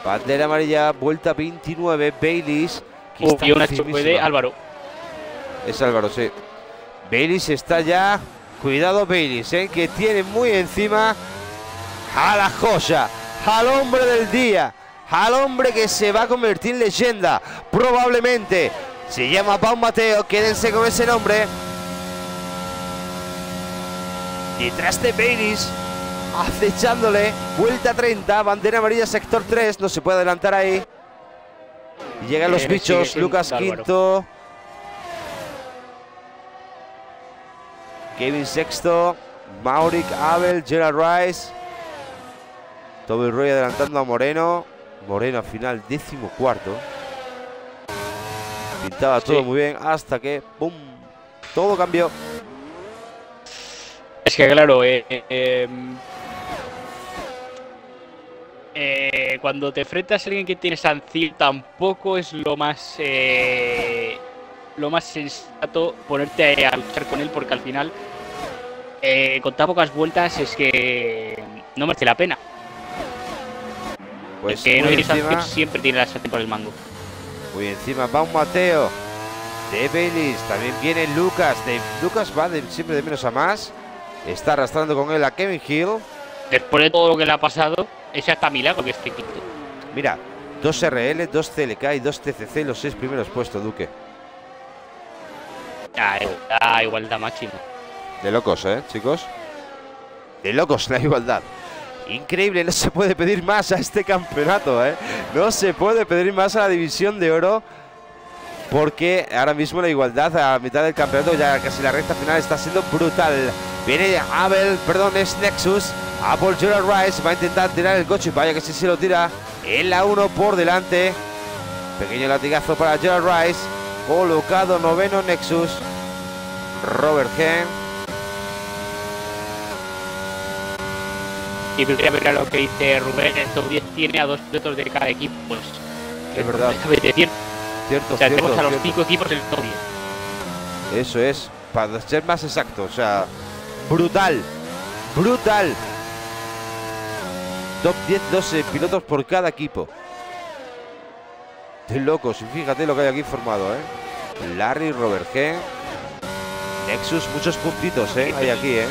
Speaker 1: Bandera amarilla, vuelta 29, Baileys.
Speaker 2: Y una de Álvaro.
Speaker 1: Es Álvaro, sí. Baileys está ya. Cuidado Baileys, ¿eh? que tiene muy encima a la joya, al hombre del día, al hombre que se va a convertir en leyenda, probablemente. Se llama Pau Mateo, quédense con ese nombre. Detrás de Baileys, acechándole, vuelta 30, bandera amarilla, sector 3, no se puede adelantar ahí. Llegan los bichos, Lucas. Quinto. Kevin Sexto, Mauric Abel, Gerard Rice. Toby Roy adelantando a Moreno. Moreno al final, décimo cuarto. Pintaba todo muy bien hasta que, ¡pum! Todo cambió.
Speaker 2: Es que claro, eh, eh, em, eh, cuando te enfrentas a alguien que tiene sanción tampoco es lo más eh, lo más sensato ponerte a luchar con él porque al final con tan pocas vueltas es que no merece la pena.
Speaker 1: Pues
Speaker 2: el que no
Speaker 1: encima,
Speaker 2: siempre tiene la sanción por el mango.
Speaker 1: muy encima va un Mateo de Baileys. También viene Lucas. De, Lucas va de- siempre de menos a más. Está arrastrando con él a Kevin Hill.
Speaker 2: Después de todo lo que le ha pasado, es hasta milagro que esté quinto.
Speaker 1: Mira, dos RL, dos CLK y dos TCC, los seis primeros puestos, Duque.
Speaker 2: Ah, igualdad máxima.
Speaker 1: De locos, ¿eh, chicos? De locos la igualdad. Increíble, no se puede pedir más a este campeonato, ¿eh? No se puede pedir más a la división de oro porque ahora mismo la igualdad a mitad del campeonato, ya casi la recta final, está siendo brutal. Viene Abel, perdón, es Nexus. Apple Gerald Rice va a intentar tirar el coche, vaya que si se lo tira. En la 1 por delante. Pequeño latigazo para Gerald Rice. Colocado noveno Nexus. Robert Hen.
Speaker 2: Y mira, lo que dice Rubén, el top 10 tiene a dos pilotos de cada equipo. Pues,
Speaker 1: es verdad.
Speaker 2: Cierto,
Speaker 1: cierto,
Speaker 2: o sea,
Speaker 1: cierto,
Speaker 2: tenemos a los
Speaker 1: cierto.
Speaker 2: cinco equipos en el top 10.
Speaker 1: Eso es, para ser más exacto, o sea, brutal, brutal. Top 10, 12 pilotos por cada equipo. De locos, y fíjate lo que hay aquí formado, ¿eh? Larry, Robert G. Nexus, muchos puntitos, ¿eh? Hay aquí, ¿eh?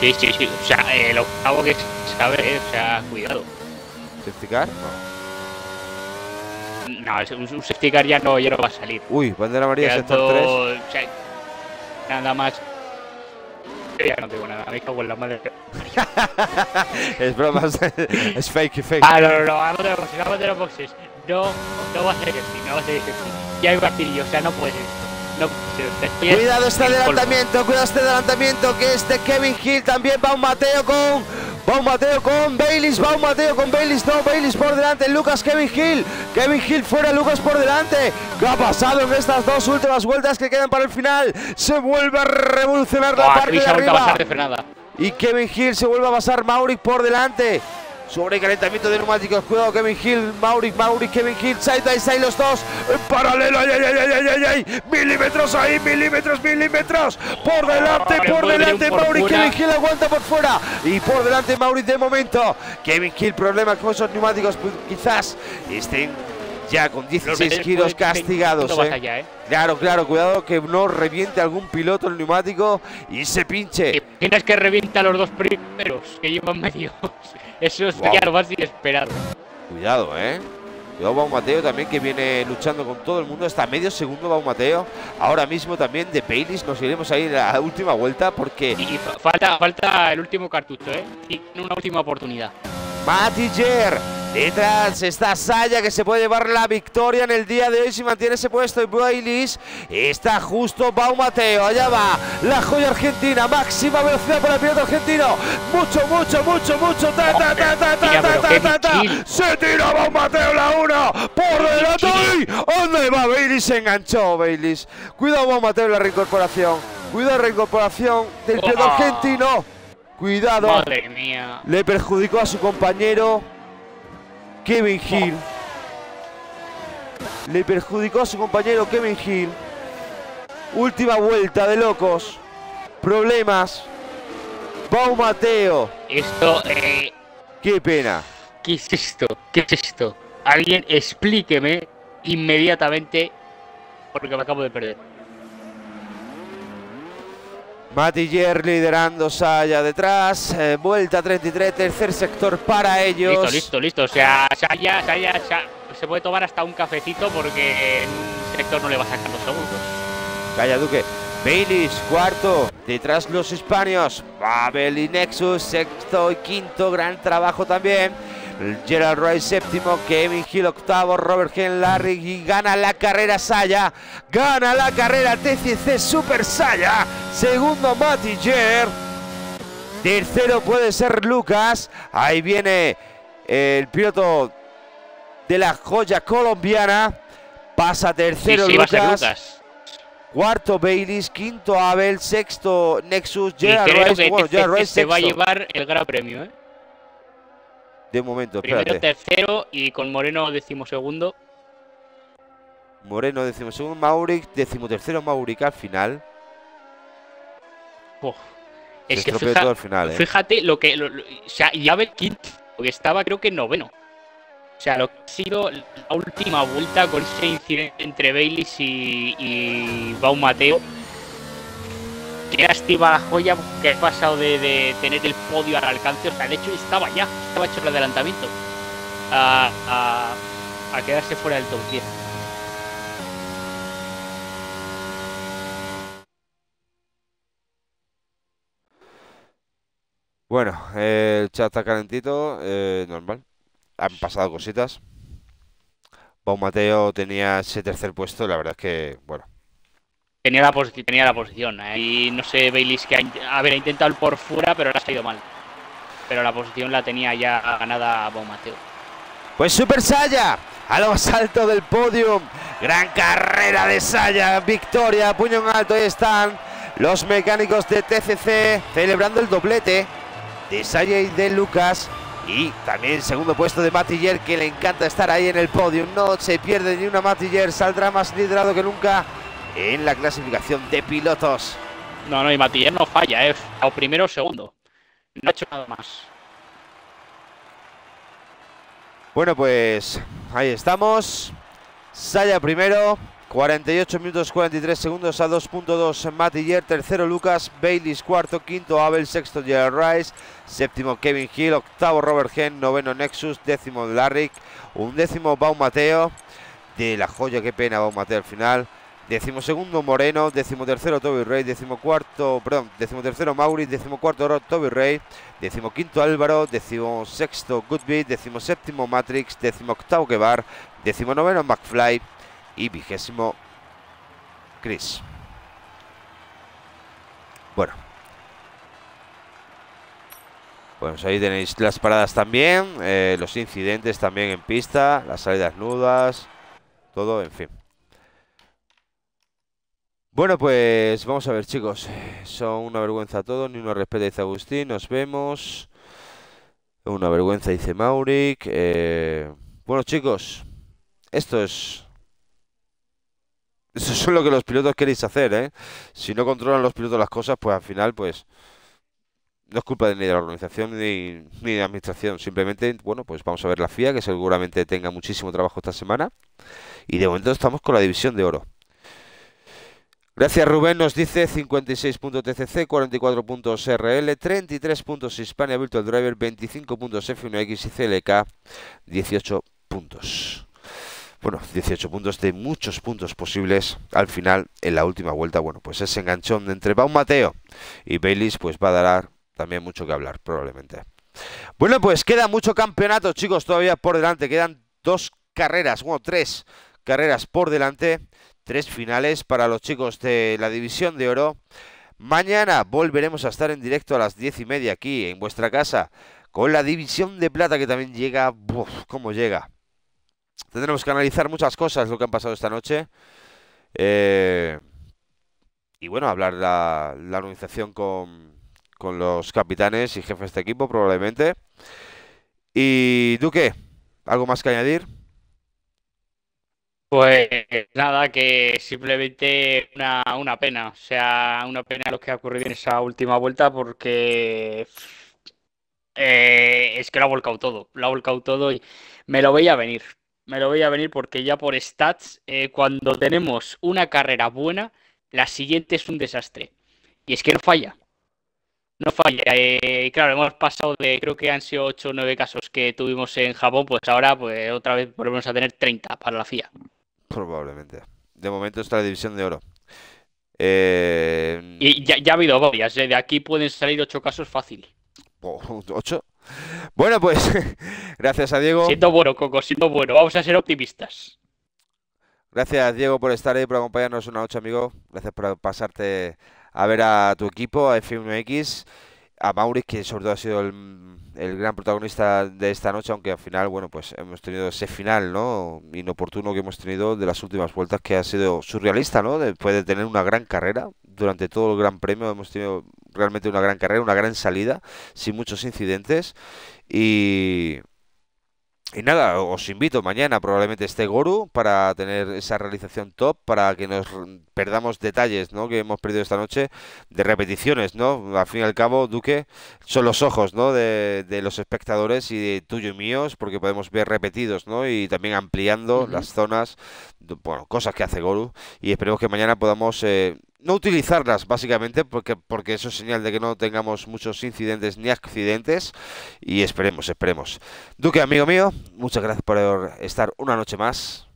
Speaker 2: Sí, sí, sí. O sea, el octavo que sabe, eh, o sea, cuidado.
Speaker 1: ¿Safety car? No.
Speaker 2: No, un, un safety car ya no, ya no va a salir.
Speaker 1: Uy, bandera amarilla, sector
Speaker 2: Quedando,
Speaker 1: 3.
Speaker 2: o sea, nada más. Ya no tengo nada, me cago en la madre.
Speaker 1: es broma, es fake, fake.
Speaker 2: Ah, no, no, no, vamos de los boxes, vamos de los boxes. No, no va a ser así, no va a ser así. Ya hay martillo, o sea, no puede. No. Estoy en-
Speaker 1: Cuidado este adelantamiento, cuidado este adelantamiento que es de Kevin Hill. También va un Mateo con. Va un Mateo con Baileys, va un Mateo con Baileys, no, Baileys por delante, Lucas Kevin Hill, Kevin Hill fuera, Lucas por delante. ¿Qué ha pasado en estas dos últimas vueltas que quedan para el final? Se vuelve a revolucionar la parte de
Speaker 2: a
Speaker 1: arriba.
Speaker 2: pasar de frenada.
Speaker 1: Y Kevin Hill se vuelve a pasar Mauric por delante. Sobrecalentamiento de neumáticos. Cuidado, Kevin Hill, Mauric, Mauric, Kevin Hill, side by side los dos. En paralelo, ay, ay, ay, ay, ay, ay. Milímetros ahí, milímetros, milímetros. Por delante, por delante, Mauric. Kevin Hill aguanta por fuera. Y por delante, Mauric de momento. Kevin Hill, problemas con esos neumáticos. pues, quizás estén ya con 16 kilos castigados. Eh.
Speaker 2: allá, eh.
Speaker 1: Claro, claro, cuidado que no reviente algún piloto el neumático y se pinche.
Speaker 2: Tienes que revienta a los dos primeros que llevan medio. Eso es ya lo más inesperado.
Speaker 1: Cuidado, ¿eh? Cuidado Bau Mateo también que viene luchando con todo el mundo. Está medio segundo Bau Mateo. Ahora mismo también de Baileys nos iremos a ir a la última vuelta porque
Speaker 2: Y fa- falta, falta el último cartucho, ¿eh? Y una última oportunidad.
Speaker 1: Matiger. Detrás está Saya que se puede llevar la victoria en el día de hoy si mantiene ese puesto. Y Baileys está justo Bau Mateo. Allá va la joya argentina. Máxima velocidad para el piloto argentino. Mucho, mucho, mucho, mucho. Ta, ta, ta, ta, ta, ta, ta, ta. Se tira Bau Mateo la una. Por delante. ¿Dónde va Baileys? Se enganchó Baileys. Cuidado Bau Mateo en la reincorporación. Cuidado la reincorporación del piloto
Speaker 2: Oh.
Speaker 1: argentino. Cuidado.
Speaker 2: Madre mía.
Speaker 1: Le perjudicó a su compañero Kevin Hill. Le perjudicó a su compañero Kevin Hill. Última vuelta de locos. Problemas. Bau Mateo.
Speaker 2: Esto, eh,
Speaker 1: Qué pena.
Speaker 2: ¿qué es esto? ¿Qué es esto? Alguien explíqueme inmediatamente porque me acabo de perder.
Speaker 1: Matiller liderando Saya detrás. eh, vuelta 33, tercer sector para ellos.
Speaker 2: Listo, listo, listo. O sea, Saya, Saya, Saya, se puede tomar hasta un cafecito porque en un sector no le va a sacar los segundos.
Speaker 1: Calla Duque. Baileys, cuarto. Detrás los hispanios. Babel y Nexus, sexto y quinto. Gran trabajo también. Gerald Roy séptimo, Kevin Hill octavo, Robert Gen Larry y gana la carrera Saya. Gana la carrera TCC Super Saya. Segundo Matiger. Tercero puede ser Lucas. Ahí viene el piloto de la joya colombiana. Pasa
Speaker 2: Sí,
Speaker 1: tercero
Speaker 2: sí, va a ser
Speaker 1: Lucas.
Speaker 2: Lucas.
Speaker 1: Cuarto Baileys, quinto Abel, sexto Nexus, Gerard Rice, bueno,
Speaker 2: TCC
Speaker 1: Gerard Rice
Speaker 2: se va a llevar el gran premio, ¿eh?
Speaker 1: De momento,
Speaker 2: Primero,
Speaker 1: espérate.
Speaker 2: tercero y con Moreno decimosegundo.
Speaker 1: Moreno, decimosegundo Mauric, decimotercero Mauric al final. Se
Speaker 2: Es que
Speaker 1: estropeó
Speaker 2: fija-
Speaker 1: todo al final, ¿eh?
Speaker 2: fíjate lo que. lo- lo- o sea, y Abel quinto, porque estaba creo que noveno. O sea, lo que ha sido la última vuelta con ese incidente entre Baileys y, y Bau Mateo. Qué lástima la joya que ha pasado de, de tener el podio al alcance. O sea, de hecho estaba ya, estaba hecho el adelantamiento. A, a- quedarse fuera del top 10.
Speaker 1: Bueno, eh, el chat está calentito, eh, normal. Han pasado cositas. Pau Mateo tenía ese tercer puesto, la verdad es que, bueno.
Speaker 2: Tenía la, tenía la posición. Ahí no sé, Baileys que ha, ver, ha intentado el por fuera, pero le ha salido mal. Pero la posición la tenía ya ganada Pau Mateo.
Speaker 1: Pues Super Saya, a lo más alto del podium. Gran carrera de Saya, victoria, puño en alto, ahí están los mecánicos de TCC celebrando el doblete de Saya y de Lucas. Y también segundo puesto de Matiller, que le encanta estar ahí en el podio. No se pierde ni una Matiller, saldrá más liderado que nunca en la clasificación de pilotos.
Speaker 2: No, no, y Matiller no falla, es ¿eh? o primero o segundo. No ha hecho nada más.
Speaker 1: Bueno, pues ahí estamos. Saya primero, 48 minutos 43 segundos a 2.2 Matiller, tercero Lucas, Baileys cuarto, quinto Abel, sexto Gerard Rice, séptimo Kevin Hill, octavo Robert Gen, noveno Nexus, décimo Larrick, undécimo Bau Mateo, de la joya, qué pena Bau Mateo al final, décimo segundo Moreno, décimo tercero Toby Rey, décimo cuarto, perdón, décimo tercero Mauri, décimo cuarto Toby Rey, décimo quinto Álvaro, décimo sexto Goodbeat, décimo séptimo Matrix, décimo octavo Guevar, décimo noveno McFly, y vigésimo Chris. Bueno. Pues ahí tenéis las paradas también, eh, los incidentes también en pista, las salidas nudas, todo, en fin. Bueno, pues vamos a ver, chicos. Son una vergüenza todos, ni uno respeta, dice Agustín. Nos vemos. Una vergüenza, dice Mauric. Eh, bueno, chicos, esto es eso es lo que los pilotos queréis hacer, ¿eh? Si no controlan los pilotos las cosas, pues al final, pues no es culpa ni de la organización ni, ni de la administración. Simplemente, bueno, pues vamos a ver la FIA, que seguramente tenga muchísimo trabajo esta semana. Y de momento estamos con la división de oro. Gracias Rubén, nos dice 56 puntos TCC, 44 puntos RL, 33 puntos Hispania Virtual Driver, 25 puntos F1X y CLK, 18 puntos bueno, 18 puntos de muchos puntos posibles al final en la última vuelta. Bueno, pues ese enganchón entre Baum Mateo y Baileys pues va a dar también mucho que hablar probablemente. Bueno, pues queda mucho campeonato, chicos, todavía por delante. Quedan dos carreras, bueno, tres carreras por delante. Tres finales para los chicos de la División de Oro. Mañana volveremos a estar en directo a las diez y media aquí en vuestra casa con la División de Plata que también llega, uf, ¿cómo llega? Tendremos que analizar muchas cosas lo que han pasado esta noche. Eh, y bueno, hablar la, la organización con, con los capitanes y jefes de equipo probablemente. ¿Y Duque? ¿Algo más que añadir?
Speaker 2: Pues nada, que simplemente una, una pena, o sea, una pena lo que ha ocurrido en esa última vuelta porque eh, es que lo ha volcado todo, lo ha volcado todo y me lo veía venir me lo voy a venir porque ya por stats, eh, cuando tenemos una carrera buena, la siguiente es un desastre. Y es que no falla. No falla. Eh, claro, hemos pasado de, creo que han sido 8 o 9 casos que tuvimos en Japón, pues ahora pues otra vez volvemos a tener 30 para la FIA.
Speaker 1: Probablemente. De momento está la división de oro. Eh...
Speaker 2: Y ya, ya, ha habido varias, ¿eh? de aquí pueden salir 8 casos fácil.
Speaker 1: ¿8? Bueno, pues gracias a Diego.
Speaker 2: Siendo bueno, Coco, siendo bueno. Vamos a ser optimistas.
Speaker 1: Gracias, Diego, por estar ahí, por acompañarnos una noche, amigo. Gracias por pasarte a ver a tu equipo, a F1X, a Maurice, que sobre todo ha sido el, el, gran protagonista de esta noche, aunque al final, bueno, pues hemos tenido ese final, ¿no? Inoportuno que hemos tenido de las últimas vueltas, que ha sido surrealista, ¿no? Después de tener una gran carrera, durante todo el Gran Premio hemos tenido realmente una gran carrera, una gran salida, sin muchos incidentes. Y, y nada, os invito mañana, probablemente esté Goru, para tener esa realización top, para que nos perdamos detalles ¿no? que hemos perdido esta noche, de repeticiones, ¿no? Al fin y al cabo, Duque, son los ojos ¿no? de, de los espectadores y de tuyo y míos, porque podemos ver repetidos, ¿no? Y también ampliando las zonas, bueno, cosas que hace Goru, y esperemos que mañana podamos... Eh, no utilizarlas básicamente porque, porque eso es señal de que no tengamos muchos incidentes ni accidentes y esperemos, esperemos. Duque, amigo mío, muchas gracias por estar una noche más.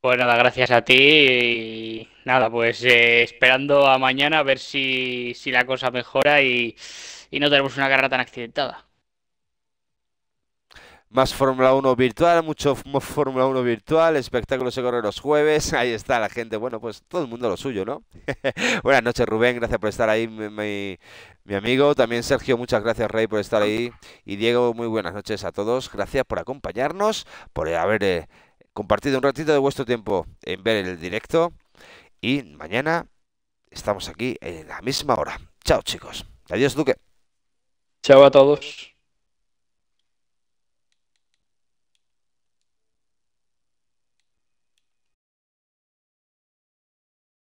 Speaker 2: Pues nada, gracias a ti y nada, pues eh, esperando a mañana a ver si, si la cosa mejora y, y no tenemos una carrera tan accidentada.
Speaker 1: Más Fórmula 1 virtual, mucho Fórmula 1 virtual, espectáculos se corre los jueves, ahí está la gente, bueno, pues todo el mundo lo suyo, ¿no? Buenas noches Rubén, gracias por estar ahí, mi, mi, amigo, también Sergio, muchas gracias Rey por estar ahí, y Diego, muy buenas noches a todos, gracias por acompañarnos, por haber eh, compartido un ratito de vuestro tiempo en ver el directo, y mañana estamos aquí en la misma hora. Chao chicos, adiós Duque.
Speaker 3: Chao a todos.